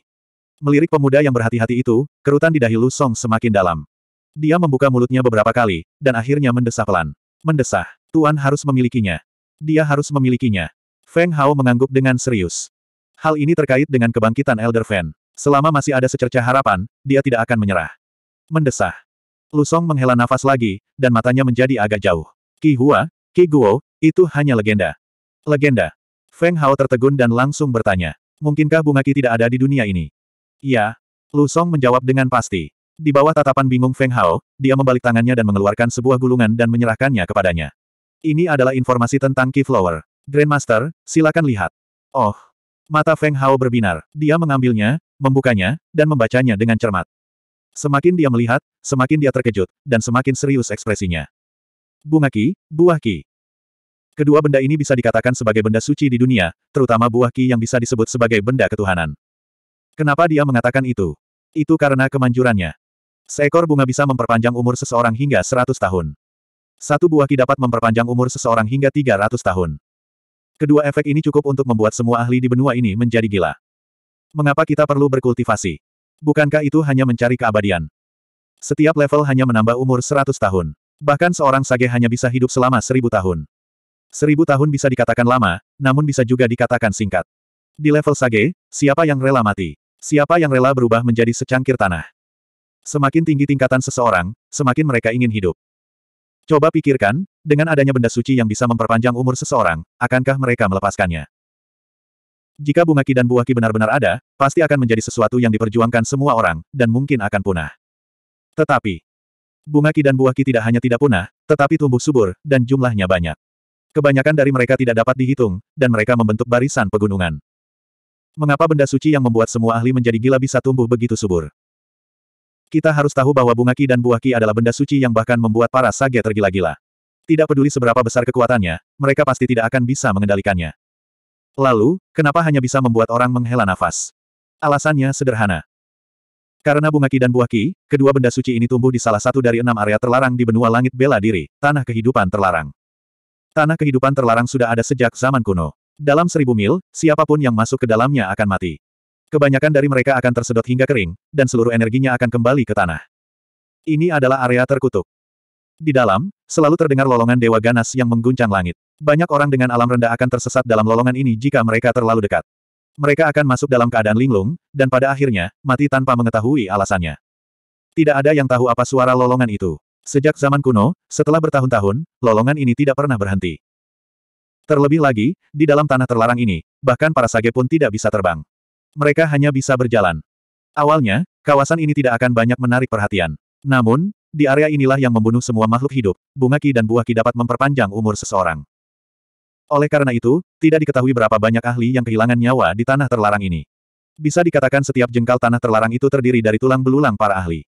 melirik pemuda yang berhati-hati itu, kerutan di dahi Lu Song semakin dalam. Dia membuka mulutnya beberapa kali, dan akhirnya mendesah pelan. Mendesah, Tuan harus memilikinya. Dia harus memilikinya. Feng Hao mengangguk dengan serius. Hal ini terkait dengan kebangkitan Elder Fan. Selama masih ada secercah harapan, dia tidak akan menyerah. Mendesah. Lu Song menghela nafas lagi, dan matanya menjadi agak jauh. Ki Hua, Ki Guo, itu hanya legenda. Legenda. Feng Hao tertegun dan langsung bertanya. Mungkinkah bunga Ki tidak ada di dunia ini? Iya. Lu Song menjawab dengan pasti. Di bawah tatapan bingung Feng Hao, dia membalik tangannya dan mengeluarkan sebuah gulungan dan menyerahkannya kepadanya. Ini adalah informasi tentang Ki Flower. Grandmaster, silakan lihat. Oh. Mata Feng Hao berbinar. Dia mengambilnya, membukanya, dan membacanya dengan cermat. Semakin dia melihat, semakin dia terkejut, dan semakin serius ekspresinya. Bunga ki, buah ki. Kedua benda ini bisa dikatakan sebagai benda suci di dunia, terutama buah ki yang bisa disebut sebagai benda ketuhanan. Kenapa dia mengatakan itu? Itu karena kemanjurannya. Seekor bunga bisa memperpanjang umur seseorang hingga 100 tahun. Satu buah ki dapat memperpanjang umur seseorang hingga 300 tahun. Kedua efek ini cukup untuk membuat semua ahli di benua ini menjadi gila. Mengapa kita perlu berkultivasi? Bukankah itu hanya mencari keabadian? Setiap level hanya menambah umur 100 tahun. Bahkan seorang sage hanya bisa hidup selama 1000 tahun. 1000 tahun bisa dikatakan lama, namun bisa juga dikatakan singkat. Di level sage, siapa yang rela mati? Siapa yang rela berubah menjadi secangkir tanah? Semakin tinggi tingkatan seseorang, semakin mereka ingin hidup. Coba pikirkan, dengan adanya benda suci yang bisa memperpanjang umur seseorang, akankah mereka melepaskannya? Jika bunga ki dan buah ki benar-benar ada, pasti akan menjadi sesuatu yang diperjuangkan semua orang, dan mungkin akan punah. Tetapi, bunga ki dan buah ki tidak hanya tidak punah, tetapi tumbuh subur, dan jumlahnya banyak. Kebanyakan dari mereka tidak dapat dihitung, dan mereka membentuk barisan pegunungan. Mengapa benda suci yang membuat semua ahli menjadi gila bisa tumbuh begitu subur? Kita harus tahu bahwa bunga ki dan buah ki adalah benda suci yang bahkan membuat para sage tergila-gila. Tidak peduli seberapa besar kekuatannya, mereka pasti tidak akan bisa mengendalikannya. Lalu, kenapa hanya bisa membuat orang menghela nafas? Alasannya sederhana. Karena bunga ki dan buah ki, kedua benda suci ini tumbuh di salah satu dari enam area terlarang di benua langit bela diri, tanah kehidupan terlarang. Tanah kehidupan terlarang sudah ada sejak zaman kuno. Dalam seribu mil, siapa pun yang masuk ke dalamnya akan mati. Kebanyakan dari mereka akan tersedot hingga kering, dan seluruh energinya akan kembali ke tanah. Ini adalah area terkutuk. Di dalam, selalu terdengar lolongan dewa ganas yang mengguncang langit. Banyak orang dengan alam rendah akan tersesat dalam lolongan ini jika mereka terlalu dekat. Mereka akan masuk dalam keadaan linglung, dan pada akhirnya, mati tanpa mengetahui alasannya. Tidak ada yang tahu apa suara lolongan itu. Sejak zaman kuno, setelah bertahun-tahun, lolongan ini tidak pernah berhenti. Terlebih lagi, di dalam tanah terlarang ini, bahkan para sage pun tidak bisa terbang. Mereka hanya bisa berjalan. Awalnya, kawasan ini tidak akan banyak menarik perhatian. Namun, di area inilah yang membunuh semua makhluk hidup, bunga ki dan buah ki dapat memperpanjang umur seseorang. Oleh karena itu, tidak diketahui berapa banyak ahli yang kehilangan nyawa di tanah terlarang ini. Bisa dikatakan setiap jengkal tanah terlarang itu terdiri dari tulang belulang para ahli.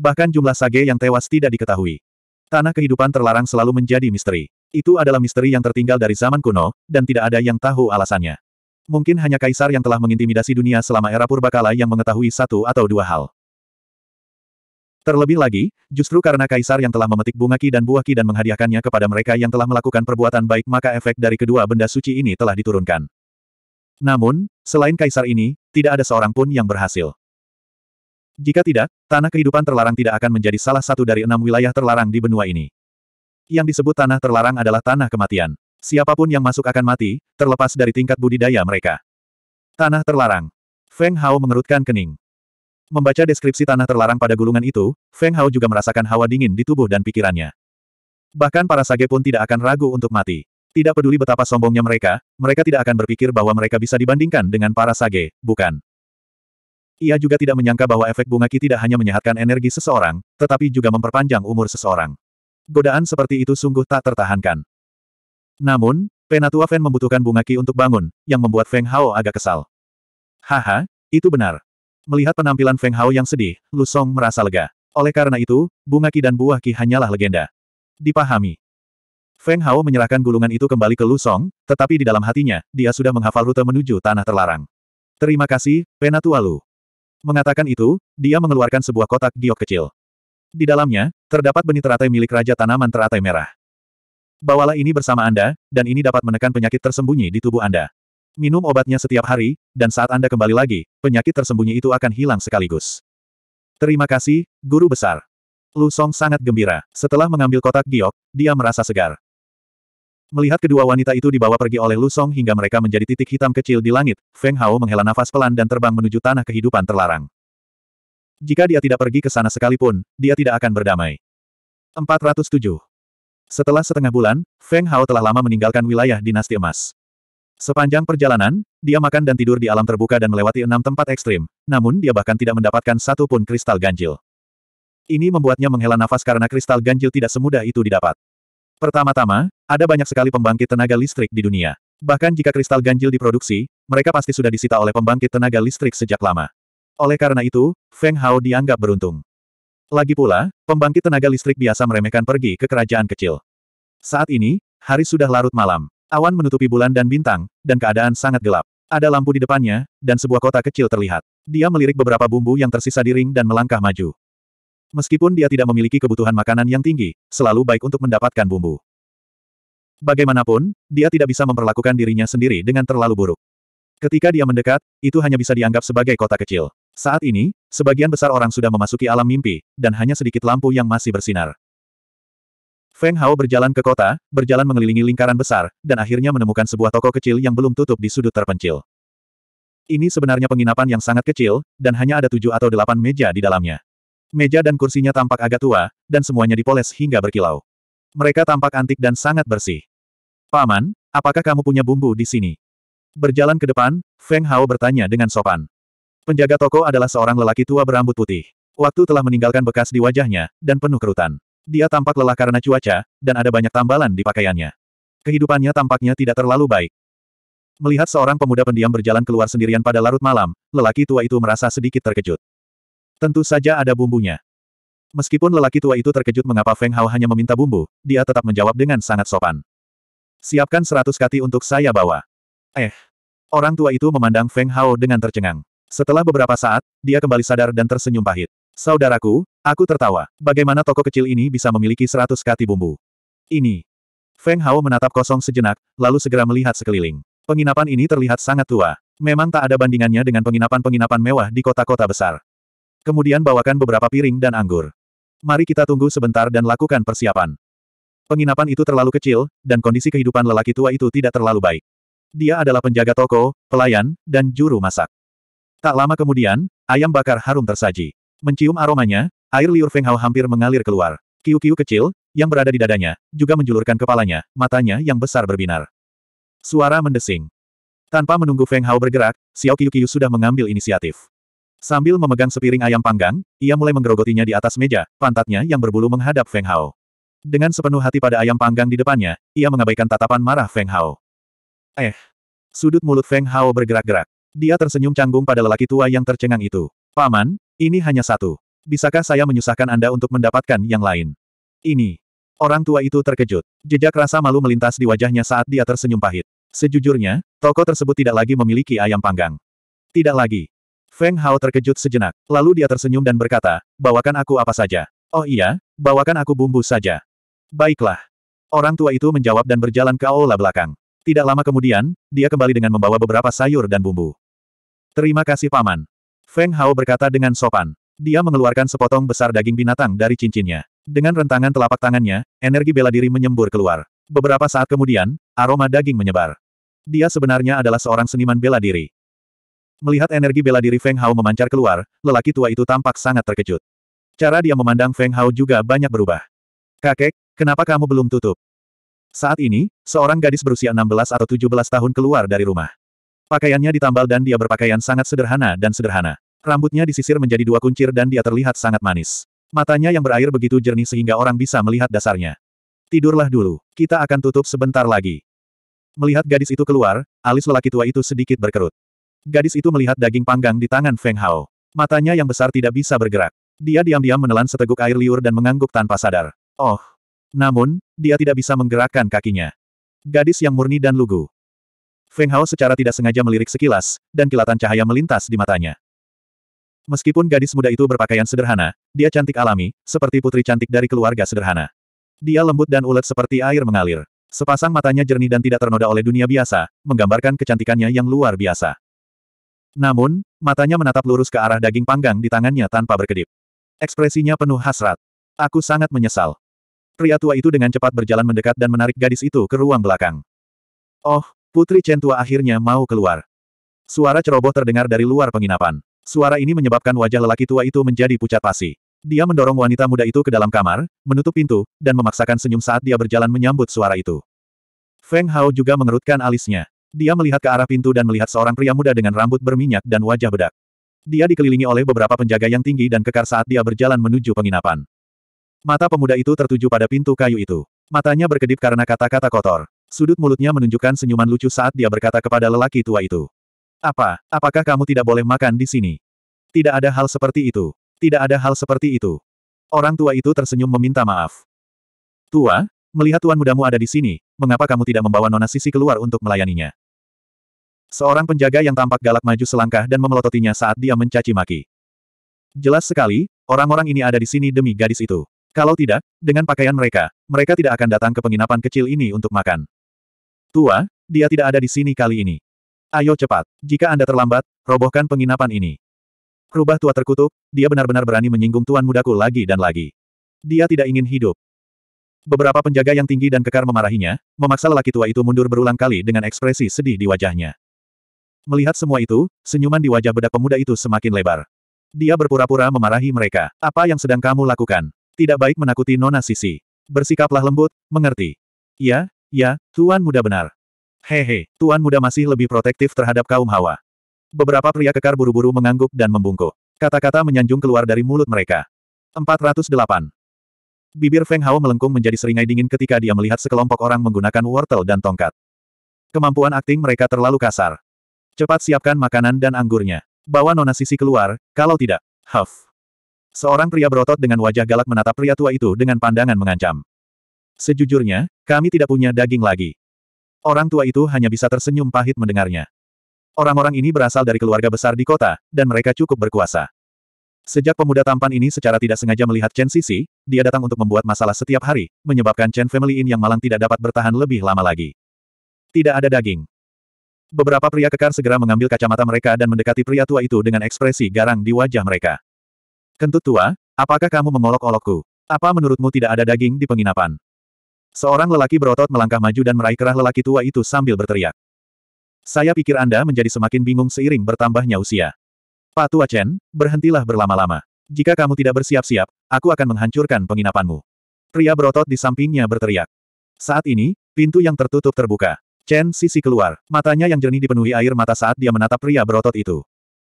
Bahkan jumlah sage yang tewas tidak diketahui. Tanah kehidupan terlarang selalu menjadi misteri. Itu adalah misteri yang tertinggal dari zaman kuno, dan tidak ada yang tahu alasannya. Mungkin hanya kaisar yang telah mengintimidasi dunia selama era purbakala yang mengetahui satu atau dua hal. Terlebih lagi, justru karena kaisar yang telah memetik bunga ki dan buah ki dan menghadiahkannya kepada mereka yang telah melakukan perbuatan baik maka efek dari kedua benda suci ini telah diturunkan. Namun, selain kaisar ini, tidak ada seorang pun yang berhasil. Jika tidak, tanah kehidupan terlarang tidak akan menjadi salah satu dari enam wilayah terlarang di benua ini. Yang disebut tanah terlarang adalah tanah kematian. Siapa pun yang masuk akan mati, terlepas dari tingkat budidaya mereka. Tanah terlarang. Feng Hao mengerutkan kening. Membaca deskripsi tanah terlarang pada gulungan itu, Feng Hao juga merasakan hawa dingin di tubuh dan pikirannya. Bahkan para sage pun tidak akan ragu untuk mati. Tidak peduli betapa sombongnya mereka, mereka tidak akan berpikir bahwa mereka bisa dibandingkan dengan para sage, bukan. Ia juga tidak menyangka bahwa efek bunga ki tidak hanya menyehatkan energi seseorang, tetapi juga memperpanjang umur seseorang. Godaan seperti itu sungguh tak tertahankan. Namun, Penatua Fen membutuhkan bunga ki untuk bangun, yang membuat Feng Hao agak kesal. Haha, itu benar. Melihat penampilan Feng Hao yang sedih, Lu Song merasa lega. Oleh karena itu, bunga ki dan buah ki hanyalah legenda. Dipahami. Feng Hao menyerahkan gulungan itu kembali ke Lu Song, tetapi di dalam hatinya, dia sudah menghafal rute menuju tanah terlarang. Terima kasih, Penatua Lu. Mengatakan itu, dia mengeluarkan sebuah kotak giok kecil. Di dalamnya, terdapat benih teratai milik Raja Tanaman Teratai Merah. Bawalah ini bersama Anda, dan ini dapat menekan penyakit tersembunyi di tubuh Anda. Minum obatnya setiap hari, dan saat Anda kembali lagi, penyakit tersembunyi itu akan hilang sekaligus. Terima kasih, Guru Besar. Lu Song sangat gembira. Setelah mengambil kotak giok, dia merasa segar. Melihat kedua wanita itu dibawa pergi oleh Lu Song hingga mereka menjadi titik hitam kecil di langit, Feng Hao menghela nafas pelan dan terbang menuju tanah kehidupan terlarang. Jika dia tidak pergi ke sana sekalipun, dia tidak akan berdamai. 407. Setelah setengah bulan, Feng Hao telah lama meninggalkan wilayah dinasti emas. Sepanjang perjalanan, dia makan dan tidur di alam terbuka dan melewati enam tempat ekstrim, namun dia bahkan tidak mendapatkan satu pun kristal ganjil. Ini membuatnya menghela nafas karena kristal ganjil tidak semudah itu didapat. Pertama-tama, ada banyak sekali pembangkit tenaga listrik di dunia. Bahkan jika kristal ganjil diproduksi, mereka pasti sudah disita oleh pembangkit tenaga listrik sejak lama. Oleh karena itu, Feng Hao dianggap beruntung. Lagi pula, pembangkit tenaga listrik biasa meremehkan pergi ke kerajaan kecil. Saat ini, hari sudah larut malam. Awan menutupi bulan dan bintang, dan keadaan sangat gelap. Ada lampu di depannya, dan sebuah kota kecil terlihat. Dia melirik beberapa bumbu yang tersisa di ring dan melangkah maju. Meskipun dia tidak memiliki kebutuhan makanan yang tinggi, selalu baik untuk mendapatkan bumbu. Bagaimanapun, dia tidak bisa memperlakukan dirinya sendiri dengan terlalu buruk. Ketika dia mendekat, itu hanya bisa dianggap sebagai kota kecil. Saat ini, sebagian besar orang sudah memasuki alam mimpi, dan hanya sedikit lampu yang masih bersinar. Feng Hao berjalan ke kota, berjalan mengelilingi lingkaran besar, dan akhirnya menemukan sebuah toko kecil yang belum tutup di sudut terpencil. Ini sebenarnya penginapan yang sangat kecil, dan hanya ada tujuh atau delapan meja di dalamnya. Meja dan kursinya tampak agak tua, dan semuanya dipoles hingga berkilau. Mereka tampak antik dan sangat bersih. Paman, apakah kamu punya bumbu di sini? Berjalan ke depan, Feng Hao bertanya dengan sopan. Penjaga toko adalah seorang lelaki tua berambut putih. Waktu telah meninggalkan bekas di wajahnya, dan penuh kerutan. Dia tampak lelah karena cuaca, dan ada banyak tambalan di pakaiannya. Kehidupannya tampaknya tidak terlalu baik. Melihat seorang pemuda pendiam berjalan keluar sendirian pada larut malam, lelaki tua itu merasa sedikit terkejut. Tentu saja ada bumbunya. Meskipun lelaki tua itu terkejut mengapa Feng Hao hanya meminta bumbu, dia tetap menjawab dengan sangat sopan. Siapkan seratus kati untuk saya bawa. Eh. Orang tua itu memandang Feng Hao dengan tercengang. Setelah beberapa saat, dia kembali sadar dan tersenyum pahit. Saudaraku, aku tertawa. Bagaimana toko kecil ini bisa memiliki seratus kati bumbu? Ini. Feng Hao menatap kosong sejenak, lalu segera melihat sekeliling. Penginapan ini terlihat sangat tua. Memang tak ada bandingannya dengan penginapan-penginapan mewah di kota-kota besar. Kemudian bawakan beberapa piring dan anggur. Mari kita tunggu sebentar dan lakukan persiapan. Penginapan itu terlalu kecil, dan kondisi kehidupan lelaki tua itu tidak terlalu baik. Dia adalah penjaga toko, pelayan, dan juru masak. Tak lama kemudian, ayam bakar harum tersaji. Mencium aromanya, air liur Feng Hao hampir mengalir keluar. Kiu-kiu kecil, yang berada di dadanya, juga menjulurkan kepalanya, matanya yang besar berbinar. Suara mendesing. Tanpa menunggu Feng Hao bergerak, Xiao Qiu Qiu sudah mengambil inisiatif. Sambil memegang sepiring ayam panggang, ia mulai menggerogotinya di atas meja, pantatnya yang berbulu menghadap Feng Hao. Dengan sepenuh hati pada ayam panggang di depannya, ia mengabaikan tatapan marah Feng Hao. Eh. Sudut mulut Feng Hao bergerak-gerak. Dia tersenyum canggung pada lelaki tua yang tercengang itu. Paman, ini hanya satu. Bisakah saya menyusahkan Anda untuk mendapatkan yang lain? Ini. Orang tua itu terkejut. Jejak rasa malu melintas di wajahnya saat dia tersenyum pahit. Sejujurnya, toko tersebut tidak lagi memiliki ayam panggang. Tidak lagi. Feng Hao terkejut sejenak, lalu dia tersenyum dan berkata, bawakan aku apa saja. Oh iya, bawakan aku bumbu saja. Baiklah. Orang tua itu menjawab dan berjalan ke aula belakang. Tidak lama kemudian, dia kembali dengan membawa beberapa sayur dan bumbu. Terima kasih paman. Feng Hao berkata dengan sopan. Dia mengeluarkan sepotong besar daging binatang dari cincinnya. Dengan rentangan telapak tangannya, energi bela diri menyembur keluar. Beberapa saat kemudian, aroma daging menyebar. Dia sebenarnya adalah seorang seniman bela diri. Melihat energi bela diri Feng Hao memancar keluar, lelaki tua itu tampak sangat terkejut. Cara dia memandang Feng Hao juga banyak berubah. Kakek, kenapa kamu belum tutup? Saat ini, seorang gadis berusia 16 atau 17 tahun keluar dari rumah. Pakaiannya ditambal dan dia berpakaian sangat sederhana dan sederhana. Rambutnya disisir menjadi dua kuncir dan dia terlihat sangat manis. Matanya yang berair begitu jernih sehingga orang bisa melihat dasarnya. Tidurlah dulu, kita akan tutup sebentar lagi. Melihat gadis itu keluar, alis lelaki tua itu sedikit berkerut. Gadis itu melihat daging panggang di tangan Feng Hao. Matanya yang besar tidak bisa bergerak. Dia diam-diam menelan seteguk air liur dan mengangguk tanpa sadar. Oh. Namun, dia tidak bisa menggerakkan kakinya. Gadis yang murni dan lugu. Feng Hao secara tidak sengaja melirik sekilas, dan kilatan cahaya melintas di matanya. Meskipun gadis muda itu berpakaian sederhana, dia cantik alami, seperti putri cantik dari keluarga sederhana. Dia lembut dan ulet seperti air mengalir. Sepasang matanya jernih dan tidak ternoda oleh dunia biasa, menggambarkan kecantikannya yang luar biasa. Namun, matanya menatap lurus ke arah daging panggang di tangannya tanpa berkedip. Ekspresinya penuh hasrat. Aku sangat menyesal. Pria tua itu dengan cepat berjalan mendekat dan menarik gadis itu ke ruang belakang. Oh, Putri Chen tua akhirnya mau keluar. Suara ceroboh terdengar dari luar penginapan. Suara ini menyebabkan wajah lelaki tua itu menjadi pucat pasi. Dia mendorong wanita muda itu ke dalam kamar, menutup pintu, dan memaksakan senyum saat dia berjalan menyambut suara itu. Feng Hao juga mengerutkan alisnya. Dia melihat ke arah pintu dan melihat seorang pria muda dengan rambut berminyak dan wajah bedak. Dia dikelilingi oleh beberapa penjaga yang tinggi dan kekar saat dia berjalan menuju penginapan. Mata pemuda itu tertuju pada pintu kayu itu. Matanya berkedip karena kata-kata kotor. Sudut mulutnya menunjukkan senyuman lucu saat dia berkata kepada lelaki tua itu. Apa, apakah kamu tidak boleh makan di sini? Tidak ada hal seperti itu. Tidak ada hal seperti itu. Orang tua itu tersenyum meminta maaf. Tua, melihat tuan mudamu ada di sini, mengapa kamu tidak membawa Nona Sisi keluar untuk melayaninya? Seorang penjaga yang tampak galak maju selangkah dan memelototinya saat dia mencaci maki. Jelas sekali, orang-orang ini ada di sini demi gadis itu. Kalau tidak, dengan pakaian mereka, mereka tidak akan datang ke penginapan kecil ini untuk makan. Tua, dia tidak ada di sini kali ini. Ayo cepat. Jika Anda terlambat, robohkan penginapan ini. Rubah tua terkutuk, dia benar-benar berani menyinggung tuan mudaku lagi dan lagi. Dia tidak ingin hidup. Beberapa penjaga yang tinggi dan kekar memarahinya, memaksa lelaki tua itu mundur berulang kali dengan ekspresi sedih di wajahnya. Melihat semua itu, senyuman di wajah bedak pemuda itu semakin lebar. Dia berpura-pura memarahi mereka. Apa yang sedang kamu lakukan? Tidak baik menakuti Nona Sisi. Bersikaplah lembut, mengerti. Ya, ya, tuan muda benar. Hehe, Tuan Muda masih lebih protektif terhadap kaum Hawa. Beberapa pria kekar buru-buru mengangguk dan membungkuk. Kata-kata menyanjung keluar dari mulut mereka. 408. Bibir Feng Hao melengkung menjadi seringai dingin ketika dia melihat sekelompok orang menggunakan wortel dan tongkat. Kemampuan akting mereka terlalu kasar. Cepat siapkan makanan dan anggurnya. Bawa Nona Sisi keluar, kalau tidak. Huff. Seorang pria berotot dengan wajah galak menatap pria tua itu dengan pandangan mengancam. Sejujurnya, kami tidak punya daging lagi. Orang tua itu hanya bisa tersenyum pahit mendengarnya. Orang-orang ini berasal dari keluarga besar di kota, dan mereka cukup berkuasa. Sejak pemuda tampan ini secara tidak sengaja melihat Chen Sisi, dia datang untuk membuat masalah setiap hari, menyebabkan Chen Family Inn yang malang tidak dapat bertahan lebih lama lagi. Tidak ada daging. Beberapa pria kekar segera mengambil kacamata mereka dan mendekati pria tua itu dengan ekspresi garang di wajah mereka. Kentut tua, apakah kamu mengolok-olokku? Apa menurutmu tidak ada daging di penginapan? Seorang lelaki berotot melangkah maju dan meraih kerah lelaki tua itu sambil berteriak. Saya pikir Anda menjadi semakin bingung seiring bertambahnya usia. Pak Tua Chen, berhentilah berlama-lama. Jika kamu tidak bersiap-siap, aku akan menghancurkan penginapanmu. Pria berotot di sampingnya berteriak. Saat ini, pintu yang tertutup terbuka. Chen sisi keluar. Matanya yang jernih dipenuhi air mata saat dia menatap pria berotot itu.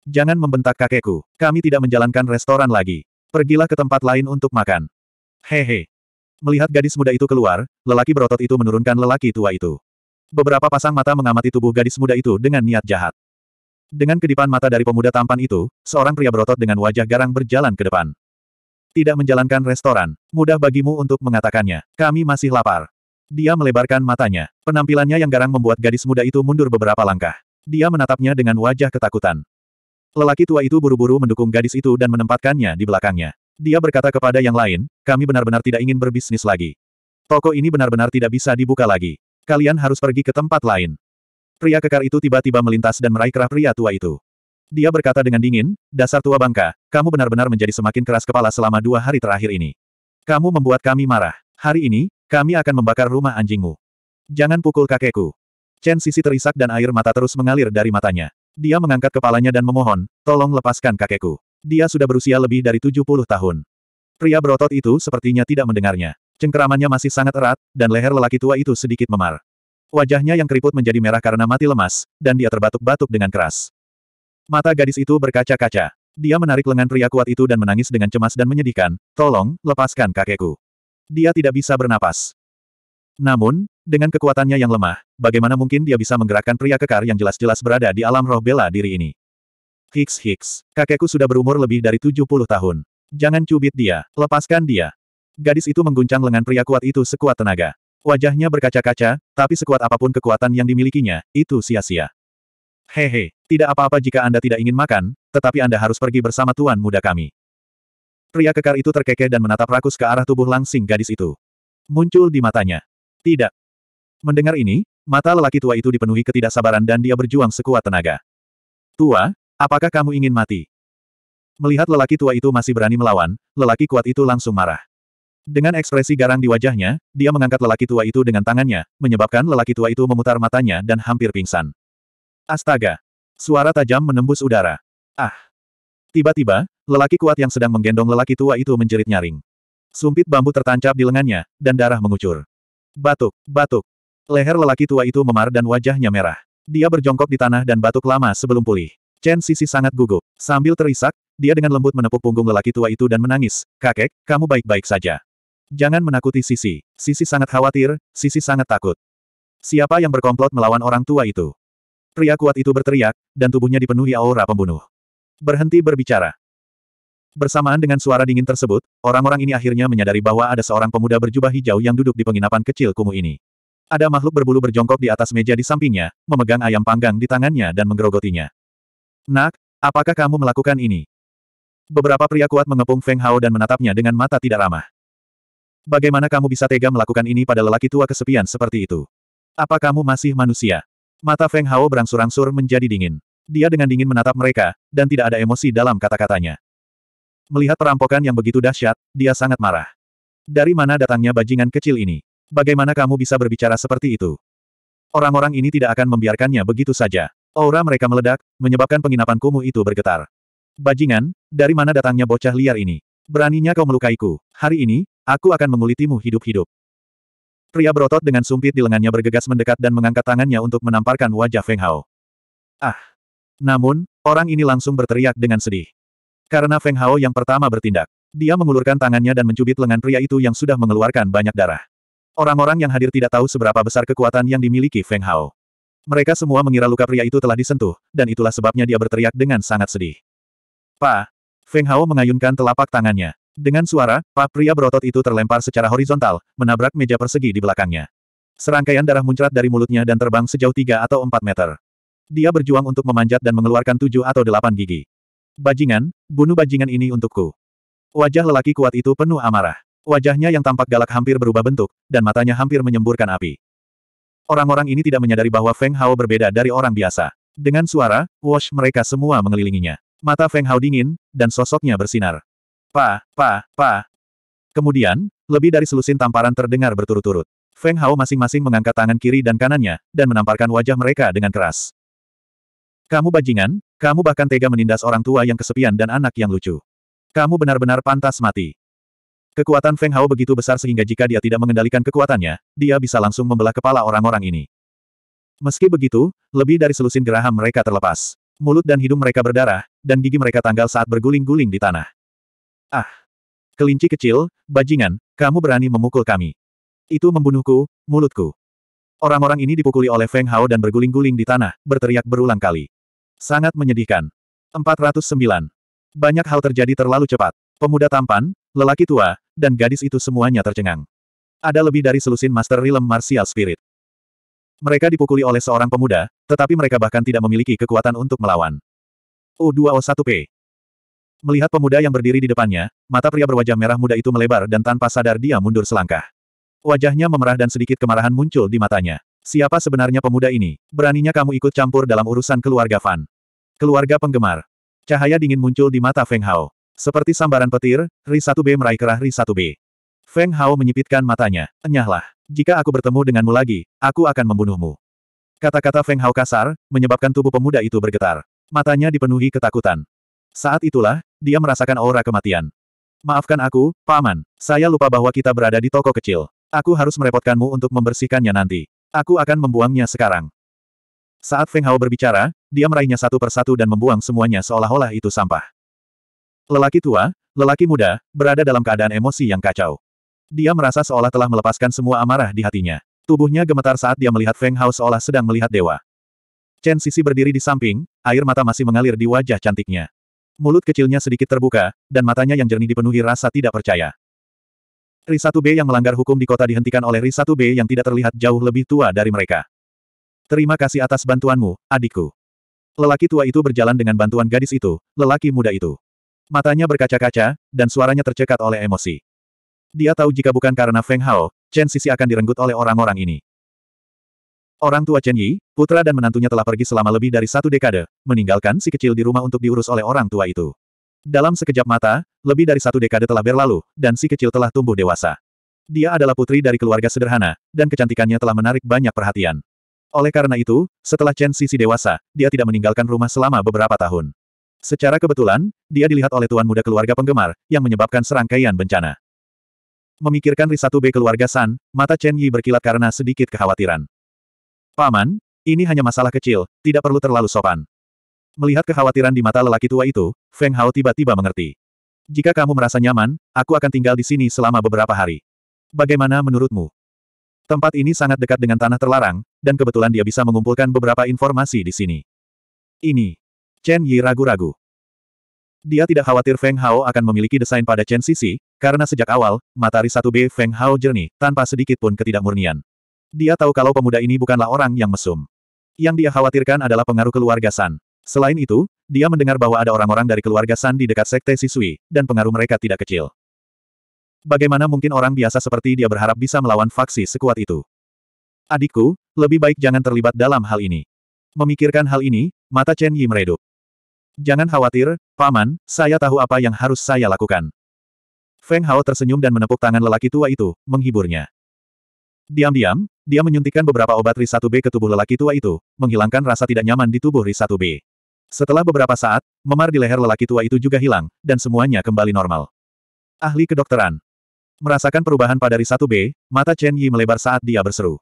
Jangan membentak kakekku. Kami tidak menjalankan restoran lagi. Pergilah ke tempat lain untuk makan. Hehe. Melihat gadis muda itu keluar, lelaki berotot itu menurunkan lelaki tua itu. Beberapa pasang mata mengamati tubuh gadis muda itu dengan niat jahat. Dengan kedipan mata dari pemuda tampan itu, seorang pria berotot dengan wajah garang berjalan ke depan. Tidak menjalankan restoran, mudah bagimu untuk mengatakannya. Kami masih lapar. Dia melebarkan matanya. Penampilannya yang garang membuat gadis muda itu mundur beberapa langkah. Dia menatapnya dengan wajah ketakutan. Lelaki tua itu buru-buru mendukung gadis itu dan menempatkannya di belakangnya. Dia berkata kepada yang lain, kami benar-benar tidak ingin berbisnis lagi. Toko ini benar-benar tidak bisa dibuka lagi. Kalian harus pergi ke tempat lain. Pria kekar itu tiba-tiba melintas dan meraih kerah pria tua itu. Dia berkata dengan dingin, dasar tua bangka, kamu benar-benar menjadi semakin keras kepala selama dua hari terakhir ini. Kamu membuat kami marah. Hari ini, kami akan membakar rumah anjingmu. Jangan pukul kakekku. Chen Sisi terisak dan air mata terus mengalir dari matanya. Dia mengangkat kepalanya dan memohon, tolong lepaskan kakekku. Dia sudah berusia lebih dari 70 tahun. Pria berotot itu sepertinya tidak mendengarnya. Cengkeramannya masih sangat erat, dan leher lelaki tua itu sedikit memar. Wajahnya yang keriput menjadi merah karena mati lemas, dan dia terbatuk-batuk dengan keras. Mata gadis itu berkaca-kaca. Dia menarik lengan pria kuat itu dan menangis dengan cemas dan menyedihkan, tolong, lepaskan kakekku. Dia tidak bisa bernapas. Namun, dengan kekuatannya yang lemah, bagaimana mungkin dia bisa menggerakkan pria kekar yang jelas-jelas berada di alam roh bela diri ini? Hicks Hicks, kakekku sudah berumur lebih dari 70 tahun. Jangan cubit dia, lepaskan dia. Gadis itu mengguncang lengan pria kuat itu sekuat tenaga. Wajahnya berkaca-kaca, tapi sekuat apa pun kekuatan yang dimilikinya, itu sia-sia. Hehe, tidak apa-apa jika Anda tidak ingin makan, tetapi Anda harus pergi bersama tuan muda kami. Pria kekar itu terkekeh dan menatap rakus ke arah tubuh langsing gadis itu. Muncul di matanya. Tidak. Mendengar ini, mata lelaki tua itu dipenuhi ketidaksabaran dan dia berjuang sekuat tenaga. Tua, apakah kamu ingin mati? Melihat lelaki tua itu masih berani melawan, lelaki kuat itu langsung marah. Dengan ekspresi garang di wajahnya, dia mengangkat lelaki tua itu dengan tangannya, menyebabkan lelaki tua itu memutar matanya dan hampir pingsan. Astaga! Suara tajam menembus udara. Ah! Tiba-tiba, lelaki kuat yang sedang menggendong lelaki tua itu menjerit nyaring. Sumpit bambu tertancap di lengannya, dan darah mengucur. Batuk, batuk. Leher lelaki tua itu memar dan wajahnya merah. Dia berjongkok di tanah dan batuk lama sebelum pulih. Chen Sisi sangat gugup. Sambil terisak, dia dengan lembut menepuk punggung lelaki tua itu dan menangis. Kakek, kamu baik-baik saja. Jangan menakuti Sisi. Sisi sangat khawatir, Sisi sangat takut. Siapa yang berkomplot melawan orang tua itu? Pria kuat itu berteriak, dan tubuhnya dipenuhi aura pembunuh. Berhenti berbicara. Bersamaan dengan suara dingin tersebut, orang-orang ini akhirnya menyadari bahwa ada seorang pemuda berjubah hijau yang duduk di penginapan kecil kumuh ini. Ada makhluk berbulu berjongkok di atas meja di sampingnya, memegang ayam panggang di tangannya dan menggerogotinya. Nak, apakah kamu melakukan ini? Beberapa pria kuat mengepung Feng Hao dan menatapnya dengan mata tidak ramah. Bagaimana kamu bisa tega melakukan ini pada lelaki tua kesepian seperti itu? Apa kamu masih manusia? Mata Feng Hao berangsur-angsur menjadi dingin. Dia dengan dingin menatap mereka, dan tidak ada emosi dalam kata-katanya. Melihat perampokan yang begitu dahsyat, dia sangat marah. Dari mana datangnya bajingan kecil ini? Bagaimana kamu bisa berbicara seperti itu? Orang-orang ini tidak akan membiarkannya begitu saja. Aura mereka meledak, menyebabkan penginapan kumuh itu bergetar. Bajingan, dari mana datangnya bocah liar ini? Beraninya kau melukaiku. Hari ini, aku akan mengulitimu hidup-hidup. Pria berotot dengan sumpit di lengannya bergegas mendekat dan mengangkat tangannya untuk menamparkan wajah Feng Hao. Ah! Namun, orang ini langsung berteriak dengan sedih. Karena Feng Hao yang pertama bertindak. Dia mengulurkan tangannya dan mencubit lengan pria itu yang sudah mengeluarkan banyak darah. Orang-orang yang hadir tidak tahu seberapa besar kekuatan yang dimiliki Feng Hao. Mereka semua mengira luka pria itu telah disentuh, dan itulah sebabnya dia berteriak dengan sangat sedih. Pa! Feng Hao mengayunkan telapak tangannya. Dengan suara, Pak pria berotot itu terlempar secara horizontal, menabrak meja persegi di belakangnya. Serangkaian darah muncrat dari mulutnya dan terbang sejauh tiga atau empat meter. Dia berjuang untuk memanjat dan mengeluarkan tujuh atau delapan gigi. Bajingan, bunuh bajingan ini untukku. Wajah lelaki kuat itu penuh amarah. Wajahnya yang tampak galak hampir berubah bentuk, dan matanya hampir menyemburkan api. Orang-orang ini tidak menyadari bahwa Feng Hao berbeda dari orang biasa. Dengan suara, wash mereka semua mengelilinginya. Mata Feng Hao dingin, dan sosoknya bersinar. Pa, pa, pa. Kemudian, lebih dari selusin tamparan terdengar berturut-turut. Feng Hao masing-masing mengangkat tangan kiri dan kanannya, dan menamparkan wajah mereka dengan keras. Kamu bajingan, kamu bahkan tega menindas orang tua yang kesepian dan anak yang lucu. Kamu benar-benar pantas mati. Kekuatan Feng Hao begitu besar sehingga jika dia tidak mengendalikan kekuatannya, dia bisa langsung membelah kepala orang-orang ini. Meski begitu, lebih dari selusin geraham mereka terlepas. Mulut dan hidung mereka berdarah, dan gigi mereka tanggal saat berguling-guling di tanah. Ah! Kelinci kecil, bajingan, kamu berani memukul kami. Itu membunuhku, mulutku. Orang-orang ini dipukuli oleh Feng Hao dan berguling-guling di tanah, berteriak berulang kali. Sangat menyedihkan. 409. Banyak hal terjadi terlalu cepat. Pemuda tampan, lelaki tua, dan gadis itu semuanya tercengang. Ada lebih dari selusin Master Realm Martial Spirit. Mereka dipukuli oleh seorang pemuda, tetapi mereka bahkan tidak memiliki kekuatan untuk melawan. U2O1P. Melihat pemuda yang berdiri di depannya, mata pria berwajah merah muda itu melebar dan tanpa sadar dia mundur selangkah. Wajahnya memerah dan sedikit kemarahan muncul di matanya. Siapa sebenarnya pemuda ini? Beraninya kamu ikut campur dalam urusan keluarga Fan. Keluarga penggemar. Cahaya dingin muncul di mata Feng Hao. Seperti sambaran petir, Ri 1B meraih kerah Ri 1B. Feng Hao menyipitkan matanya. Enyahlah. Jika aku bertemu denganmu lagi, aku akan membunuhmu. Kata-kata Feng Hao kasar, menyebabkan tubuh pemuda itu bergetar. Matanya dipenuhi ketakutan. Saat itulah, dia merasakan aura kematian. Maafkan aku, Paman. Saya lupa bahwa kita berada di toko kecil. Aku harus merepotkanmu untuk membersihkannya nanti. Aku akan membuangnya sekarang. Saat Feng Hao berbicara, dia meraihnya satu persatu dan membuang semuanya seolah-olah itu sampah. Lelaki tua, lelaki muda, berada dalam keadaan emosi yang kacau. Dia merasa seolah telah melepaskan semua amarah di hatinya. Tubuhnya gemetar saat dia melihat Feng Hao seolah sedang melihat dewa. Chen Sisi berdiri di samping, air mata masih mengalir di wajah cantiknya. Mulut kecilnya sedikit terbuka, dan matanya yang jernih dipenuhi rasa tidak percaya. Ri 1B yang melanggar hukum di kota dihentikan oleh Ri 1B yang tidak terlihat jauh lebih tua dari mereka. Terima kasih atas bantuanmu, adikku. Lelaki tua itu berjalan dengan bantuan gadis itu, lelaki muda itu. Matanya berkaca-kaca, dan suaranya tercekat oleh emosi. Dia tahu jika bukan karena Feng Hao, Chen Sisi akan direnggut oleh orang-orang ini. Orang tua Chen Yi, putra dan menantunya telah pergi selama lebih dari satu dekade, meninggalkan si kecil di rumah untuk diurus oleh orang tua itu. Dalam sekejap mata, lebih dari satu dekade telah berlalu, dan si kecil telah tumbuh dewasa. Dia adalah putri dari keluarga sederhana, dan kecantikannya telah menarik banyak perhatian. Oleh karena itu, setelah Chen Sisi dewasa, dia tidak meninggalkan rumah selama beberapa tahun. Secara kebetulan, dia dilihat oleh tuan muda keluarga penggemar, yang menyebabkan serangkaian bencana. Memikirkan Risatu B keluarga San, mata Chen Yi berkilat karena sedikit kekhawatiran. Paman, ini hanya masalah kecil, tidak perlu terlalu sopan. Melihat kekhawatiran di mata lelaki tua itu, Feng Hao tiba-tiba mengerti. Jika kamu merasa nyaman, aku akan tinggal di sini selama beberapa hari. Bagaimana menurutmu? Tempat ini sangat dekat dengan tanah terlarang, dan kebetulan dia bisa mengumpulkan beberapa informasi di sini. Ini. Chen Yi ragu-ragu. Dia tidak khawatir Feng Hao akan memiliki desain pada Chen Sisi, karena sejak awal, matahari 1B Feng Hao jernih, tanpa sedikit pun ketidakmurnian. Dia tahu kalau pemuda ini bukanlah orang yang mesum. Yang dia khawatirkan adalah pengaruh keluarga San. Selain itu, dia mendengar bahwa ada orang-orang dari keluarga San di dekat Sekte Sisui, dan pengaruh mereka tidak kecil. Bagaimana mungkin orang biasa seperti dia berharap bisa melawan faksi sekuat itu? Adikku, lebih baik jangan terlibat dalam hal ini. Memikirkan hal ini, mata Chen Yi meredup. Jangan khawatir, Paman, saya tahu apa yang harus saya lakukan. Feng Hao tersenyum dan menepuk tangan lelaki tua itu, menghiburnya. Diam-diam, dia menyuntikkan beberapa obat Ri 1B ke tubuh lelaki tua itu, menghilangkan rasa tidak nyaman di tubuh Ri 1B. Setelah beberapa saat, memar di leher lelaki tua itu juga hilang, dan semuanya kembali normal. Ahli kedokteran. Merasakan perubahan pada Ri 1B, mata Chen Yi melebar saat dia berseru.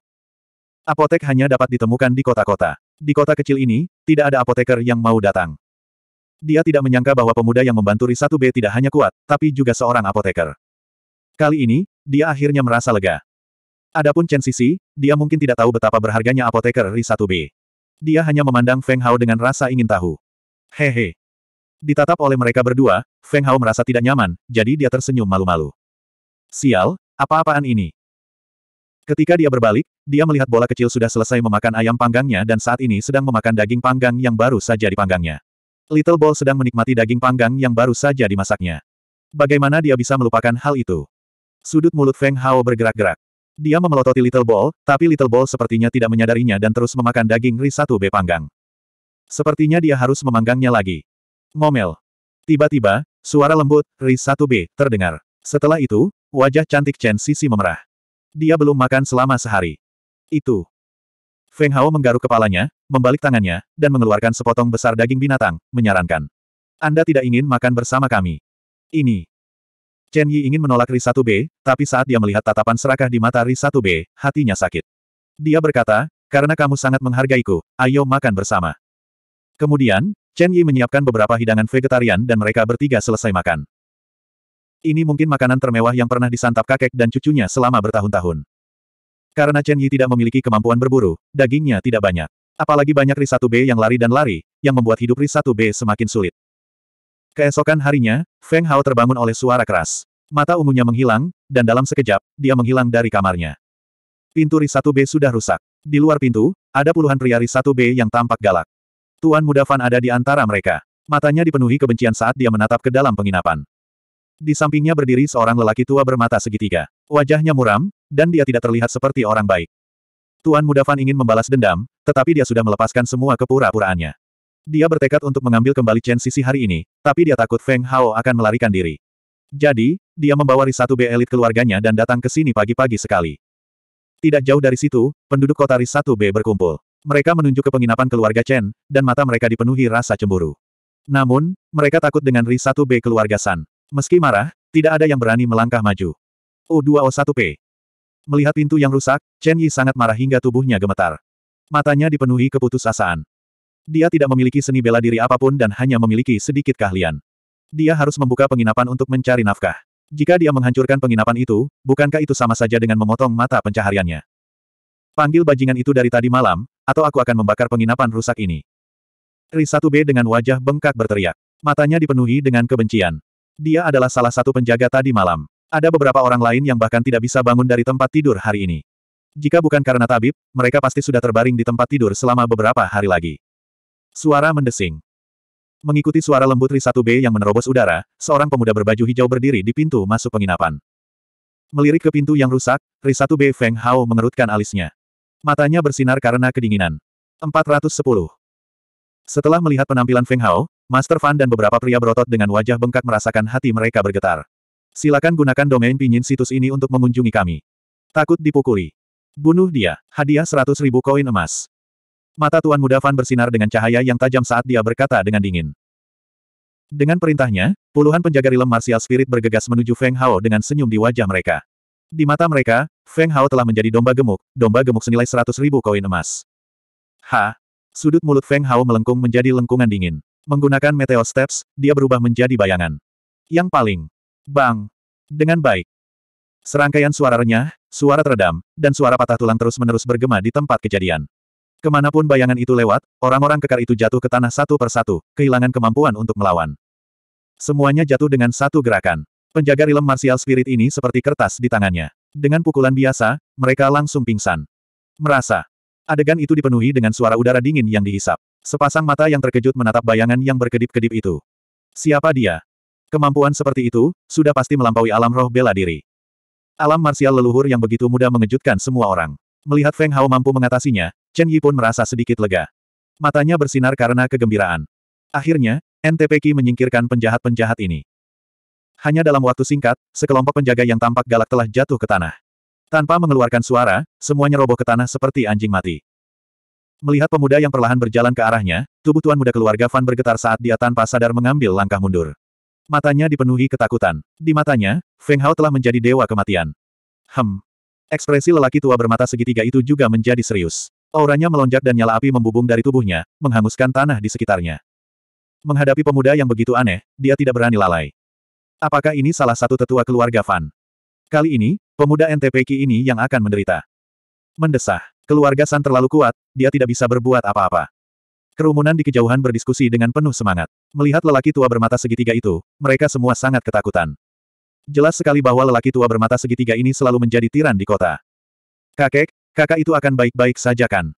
Apotek hanya dapat ditemukan di kota-kota. Di kota kecil ini, tidak ada apoteker yang mau datang. Dia tidak menyangka bahwa pemuda yang membantu Ri 1B tidak hanya kuat, tapi juga seorang apoteker. Kali ini, dia akhirnya merasa lega. Adapun Chen Sisi, dia mungkin tidak tahu betapa berharganya apoteker Ri 1B. Dia hanya memandang Feng Hao dengan rasa ingin tahu. Hehe. Ditatap oleh mereka berdua, Feng Hao merasa tidak nyaman, jadi dia tersenyum malu-malu. Sial, apa-apaan ini? Ketika dia berbalik, dia melihat bola kecil sudah selesai memakan ayam panggangnya dan saat ini sedang memakan daging panggang yang baru saja dipanggangnya. Little Ball sedang menikmati daging panggang yang baru saja dimasaknya. Bagaimana dia bisa melupakan hal itu? Sudut mulut Feng Hao bergerak-gerak. Dia memelototi Little Ball, tapi Little Ball sepertinya tidak menyadarinya dan terus memakan daging ri 1B panggang. Sepertinya dia harus memanggangnya lagi. Ngomel. Tiba-tiba, suara lembut, ri 1B, terdengar. Setelah itu, wajah cantik Chen Sisi memerah. Dia belum makan selama sehari. Itu. Feng Hao menggaruk kepalanya, membalik tangannya, dan mengeluarkan sepotong besar daging binatang, menyarankan. Anda tidak ingin makan bersama kami. Ini. Chen Yi ingin menolak Ri 1B, tapi saat dia melihat tatapan serakah di mata Ri 1B, hatinya sakit. Dia berkata, karena kamu sangat menghargaiku, ayo makan bersama. Kemudian, Chen Yi menyiapkan beberapa hidangan vegetarian dan mereka bertiga selesai makan. Ini mungkin makanan termewah yang pernah disantap kakek dan cucunya selama bertahun-tahun. Karena Chen Yi tidak memiliki kemampuan berburu, dagingnya tidak banyak. Apalagi banyak Ri 1B yang lari dan lari, yang membuat hidup Ri 1B semakin sulit. Keesokan harinya, Feng Hao terbangun oleh suara keras. Mata ungunya menghilang, dan dalam sekejap, dia menghilang dari kamarnya. Pintu RIS 1B sudah rusak. Di luar pintu, ada puluhan pria RIS 1B yang tampak galak. Tuan Muda Fan ada di antara mereka. Matanya dipenuhi kebencian saat dia menatap ke dalam penginapan. Di sampingnya berdiri seorang lelaki tua bermata segitiga. Wajahnya muram, dan dia tidak terlihat seperti orang baik. Tuan Muda Fan ingin membalas dendam, tetapi dia sudah melepaskan semua kepura-puraannya. Dia bertekad untuk mengambil kembali Chen Sisi hari ini, tapi dia takut Feng Hao akan melarikan diri. Jadi, dia membawa Ri 1B elit keluarganya dan datang ke sini pagi-pagi sekali. Tidak jauh dari situ, penduduk kota Ri 1B berkumpul. Mereka menunjuk ke penginapan keluarga Chen, dan mata mereka dipenuhi rasa cemburu. Namun, mereka takut dengan Ri 1B keluarga San. Meski marah, tidak ada yang berani melangkah maju. U2O1P. Melihat pintu yang rusak, Chen Yi sangat marah hingga tubuhnya gemetar. Matanya dipenuhi keputusasaan. Dia tidak memiliki seni bela diri apa pun dan hanya memiliki sedikit keahlian. Dia harus membuka penginapan untuk mencari nafkah. Jika dia menghancurkan penginapan itu, bukankah itu sama saja dengan memotong mata pencahariannya? Panggil bajingan itu dari tadi malam, atau aku akan membakar penginapan rusak ini. Ri 1B dengan wajah bengkak berteriak. Matanya dipenuhi dengan kebencian. Dia adalah salah satu penjaga tadi malam. Ada beberapa orang lain yang bahkan tidak bisa bangun dari tempat tidur hari ini. Jika bukan karena tabib, mereka pasti sudah terbaring di tempat tidur selama beberapa hari lagi. Suara mendesing. Mengikuti suara lembut Ri 1B yang menerobos udara, seorang pemuda berbaju hijau berdiri di pintu masuk penginapan. Melirik ke pintu yang rusak, Ri 1B Feng Hao mengerutkan alisnya. Matanya bersinar karena kedinginan. 410. Setelah melihat penampilan Feng Hao, Master Fan dan beberapa pria berotot dengan wajah bengkak merasakan hati mereka bergetar. Silakan gunakan domain pinyin situs ini untuk mengunjungi kami. Takut dipukuli. Bunuh dia. Hadiah 100 ribu koin emas. Mata Tuan Muda Fan bersinar dengan cahaya yang tajam saat dia berkata dengan dingin. Dengan perintahnya, puluhan penjaga rilem martial spirit bergegas menuju Feng Hao dengan senyum di wajah mereka. Di mata mereka, Feng Hao telah menjadi domba gemuk, domba gemuk senilai seratus ribu koin emas. Ha! Sudut mulut Feng Hao melengkung menjadi lengkungan dingin. Menggunakan Meteor Steps, dia berubah menjadi bayangan. Yang paling. Bang! Dengan baik. Serangkaian suara renyah, suara teredam, dan suara patah tulang terus-menerus bergema di tempat kejadian. Ke mana pun bayangan itu lewat, orang-orang kekar itu jatuh ke tanah satu persatu, kehilangan kemampuan untuk melawan. Semuanya jatuh dengan satu gerakan. Penjaga rilem martial spirit ini seperti kertas di tangannya. Dengan pukulan biasa, mereka langsung pingsan. Merasa. Adegan itu dipenuhi dengan suara udara dingin yang dihisap. Sepasang mata yang terkejut menatap bayangan yang berkedip-kedip itu. Siapa dia? Kemampuan seperti itu, sudah pasti melampaui alam roh bela diri. Alam marsial leluhur yang begitu mudah mengejutkan semua orang. Melihat Feng Hao mampu mengatasinya, Chen Yi pun merasa sedikit lega. Matanya bersinar karena kegembiraan. Akhirnya, NTP Qi menyingkirkan penjahat-penjahat ini. Hanya dalam waktu singkat, sekelompok penjaga yang tampak galak telah jatuh ke tanah. Tanpa mengeluarkan suara, semuanya roboh ke tanah seperti anjing mati. Melihat pemuda yang perlahan berjalan ke arahnya, tubuh tuan muda keluarga Fan bergetar saat dia tanpa sadar mengambil langkah mundur. Matanya dipenuhi ketakutan. Di matanya, Feng Hao telah menjadi dewa kematian. Hem. Ekspresi lelaki tua bermata segitiga itu juga menjadi serius. Auranya melonjak dan nyala api membubung dari tubuhnya, menghanguskan tanah di sekitarnya. Menghadapi pemuda yang begitu aneh, dia tidak berani lalai. Apakah ini salah satu tetua keluarga Fan? Kali ini, pemuda NTPK ini yang akan menderita. Mendesah. Keluarga San terlalu kuat, dia tidak bisa berbuat apa-apa. Kerumunan di kejauhan berdiskusi dengan penuh semangat. Melihat lelaki tua bermata segitiga itu, mereka semua sangat ketakutan. Jelas sekali bahwa lelaki tua bermata segitiga ini selalu menjadi tiran di kota. Kakek, kakak itu akan baik-baik saja kan?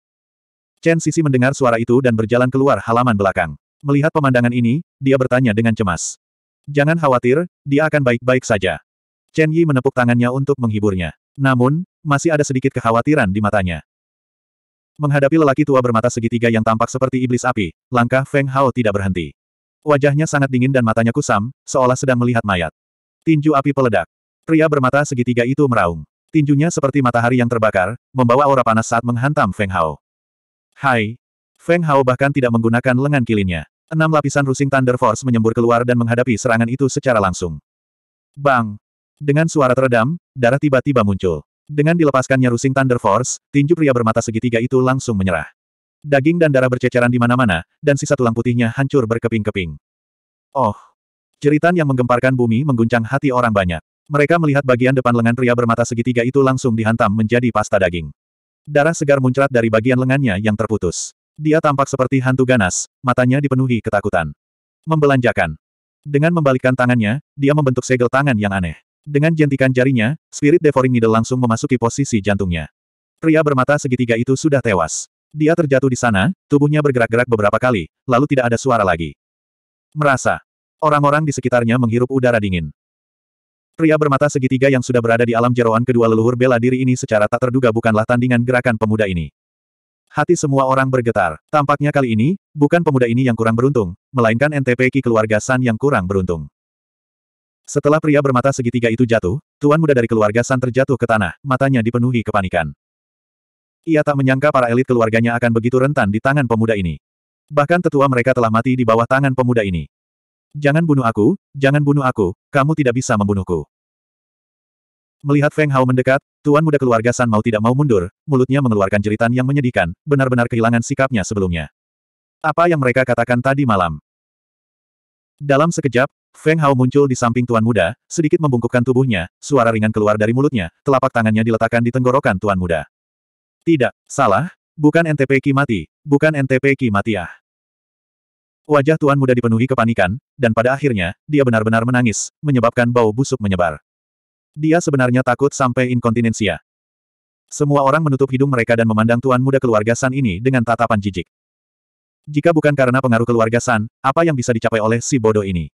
Chen Sisi mendengar suara itu dan berjalan keluar halaman belakang. Melihat pemandangan ini, dia bertanya dengan cemas. Jangan khawatir, dia akan baik-baik saja. Chen Yi menepuk tangannya untuk menghiburnya. Namun, masih ada sedikit kekhawatiran di matanya. Menghadapi lelaki tua bermata segitiga yang tampak seperti iblis api, langkah Feng Hao tidak berhenti. Wajahnya sangat dingin dan matanya kusam, seolah sedang melihat mayat. Tinju api peledak. Pria bermata segitiga itu meraung. Tinjunya seperti matahari yang terbakar, membawa aura panas saat menghantam Feng Hao. Hai! Feng Hao bahkan tidak menggunakan lengan kilinnya. Enam lapisan rusing Thunder Force menyembur keluar dan menghadapi serangan itu secara langsung. Bang! Dengan suara teredam, darah tiba-tiba muncul. Dengan dilepaskannya rusing Thunder Force, tinju pria bermata segitiga itu langsung menyerah. Daging dan darah berceceran di mana-mana, dan sisa tulang putihnya hancur berkeping-keping. Oh! Jeritan yang menggemparkan bumi mengguncang hati orang banyak. Mereka melihat bagian depan lengan pria bermata segitiga itu langsung dihantam menjadi pasta daging. Darah segar muncrat dari bagian lengannya yang terputus. Dia tampak seperti hantu ganas, matanya dipenuhi ketakutan. Membelanjakan. Dengan membalikkan tangannya, dia membentuk segel tangan yang aneh. Dengan jentikan jarinya, Spirit Devouring Needle langsung memasuki posisi jantungnya. Pria bermata segitiga itu sudah tewas. Dia terjatuh di sana, tubuhnya bergerak-gerak beberapa kali, lalu tidak ada suara lagi. Merasa. Orang-orang di sekitarnya menghirup udara dingin. Pria bermata segitiga yang sudah berada di alam jeroan kedua leluhur bela diri ini secara tak terduga bukanlah tandingan gerakan pemuda ini. Hati semua orang bergetar. Tampaknya kali ini, bukan pemuda ini yang kurang beruntung, melainkan NTPK keluarga San yang kurang beruntung. Setelah pria bermata segitiga itu jatuh, tuan muda dari keluarga San terjatuh ke tanah, matanya dipenuhi kepanikan. Ia tak menyangka para elit keluarganya akan begitu rentan di tangan pemuda ini. Bahkan tetua mereka telah mati di bawah tangan pemuda ini. Jangan bunuh aku, jangan bunuh aku, kamu tidak bisa membunuhku. Melihat Feng Hao mendekat, tuan muda keluarga San mau tidak mau mundur, mulutnya mengeluarkan jeritan yang menyedihkan, benar-benar kehilangan sikapnya sebelumnya. Apa yang mereka katakan tadi malam? Dalam sekejap, Feng Hao muncul di samping tuan muda, sedikit membungkukkan tubuhnya, suara ringan keluar dari mulutnya, telapak tangannya diletakkan di tenggorokan tuan muda. Tidak, salah, bukan NTP Ki mati, bukan NTP Ki mati ah. Wajah tuan muda dipenuhi kepanikan, dan pada akhirnya, dia benar-benar menangis, menyebabkan bau busuk menyebar. Dia sebenarnya takut sampai inkontinensia. Semua orang menutup hidung mereka dan memandang tuan muda keluarga San ini dengan tatapan jijik. Jika bukan karena pengaruh keluarga San, apa yang bisa dicapai oleh si bodoh ini?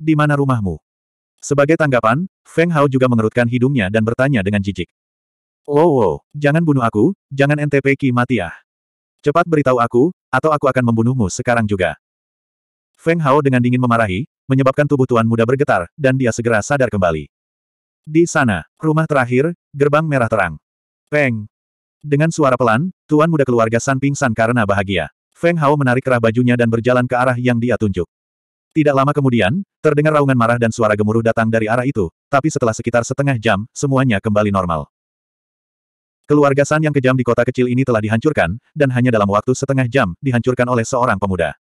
Di mana rumahmu? Sebagai tanggapan, Feng Hao juga mengerutkan hidungnya dan bertanya dengan jijik. Wow, wow, jangan bunuh aku, jangan NTP Ki mati ah. Cepat beritahu aku, atau aku akan membunuhmu sekarang juga. Feng Hao dengan dingin memarahi, menyebabkan tubuh tuan muda bergetar, dan dia segera sadar kembali. Di sana, rumah terakhir, gerbang merah terang. Peng. Dengan suara pelan, tuan muda keluarga San pingsan karena bahagia. Feng Hao menarik kerah bajunya dan berjalan ke arah yang dia tunjuk. Tidak lama kemudian, terdengar raungan marah dan suara gemuruh datang dari arah itu, tapi setelah sekitar setengah jam, semuanya kembali normal. Keluarga San yang kejam di kota kecil ini telah dihancurkan, dan hanya dalam waktu setengah jam, dihancurkan oleh seorang pemuda.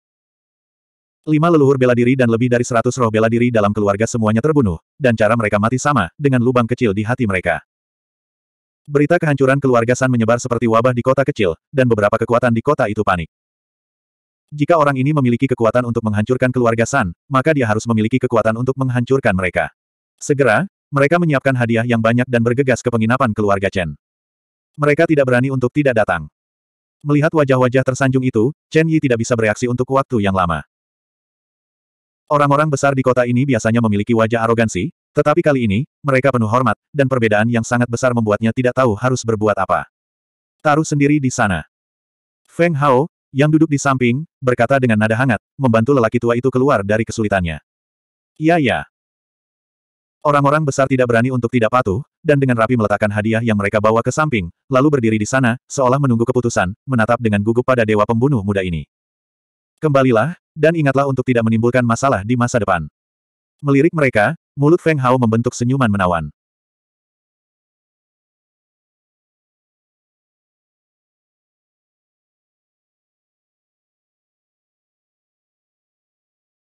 Lima leluhur bela diri dan lebih dari seratus roh bela diri dalam keluarga semuanya terbunuh, dan cara mereka mati sama, dengan lubang kecil di hati mereka. Berita kehancuran keluarga San menyebar seperti wabah di kota kecil, dan beberapa kekuatan di kota itu panik. Jika orang ini memiliki kekuatan untuk menghancurkan keluarga San, maka dia harus memiliki kekuatan untuk menghancurkan mereka. Segera, mereka menyiapkan hadiah yang banyak dan bergegas ke penginapan keluarga Chen. Mereka tidak berani untuk tidak datang. Melihat wajah-wajah tersanjung itu, Chen Yi tidak bisa bereaksi untuk waktu yang lama. Orang-orang besar di kota ini biasanya memiliki wajah arogansi, tetapi kali ini, mereka penuh hormat, dan perbedaan yang sangat besar membuatnya tidak tahu harus berbuat apa. Taruh sendiri di sana. Feng Hao, yang duduk di samping, berkata dengan nada hangat, membantu lelaki tua itu keluar dari kesulitannya. Iya ya. Orang-orang besar tidak berani untuk tidak patuh, dan dengan rapi meletakkan hadiah yang mereka bawa ke samping, lalu berdiri di sana, seolah menunggu keputusan, menatap dengan gugup pada dewa pembunuh muda ini. Kembalilah, dan ingatlah untuk tidak menimbulkan masalah di masa depan. Melirik mereka, mulut Feng Hao membentuk senyuman menawan.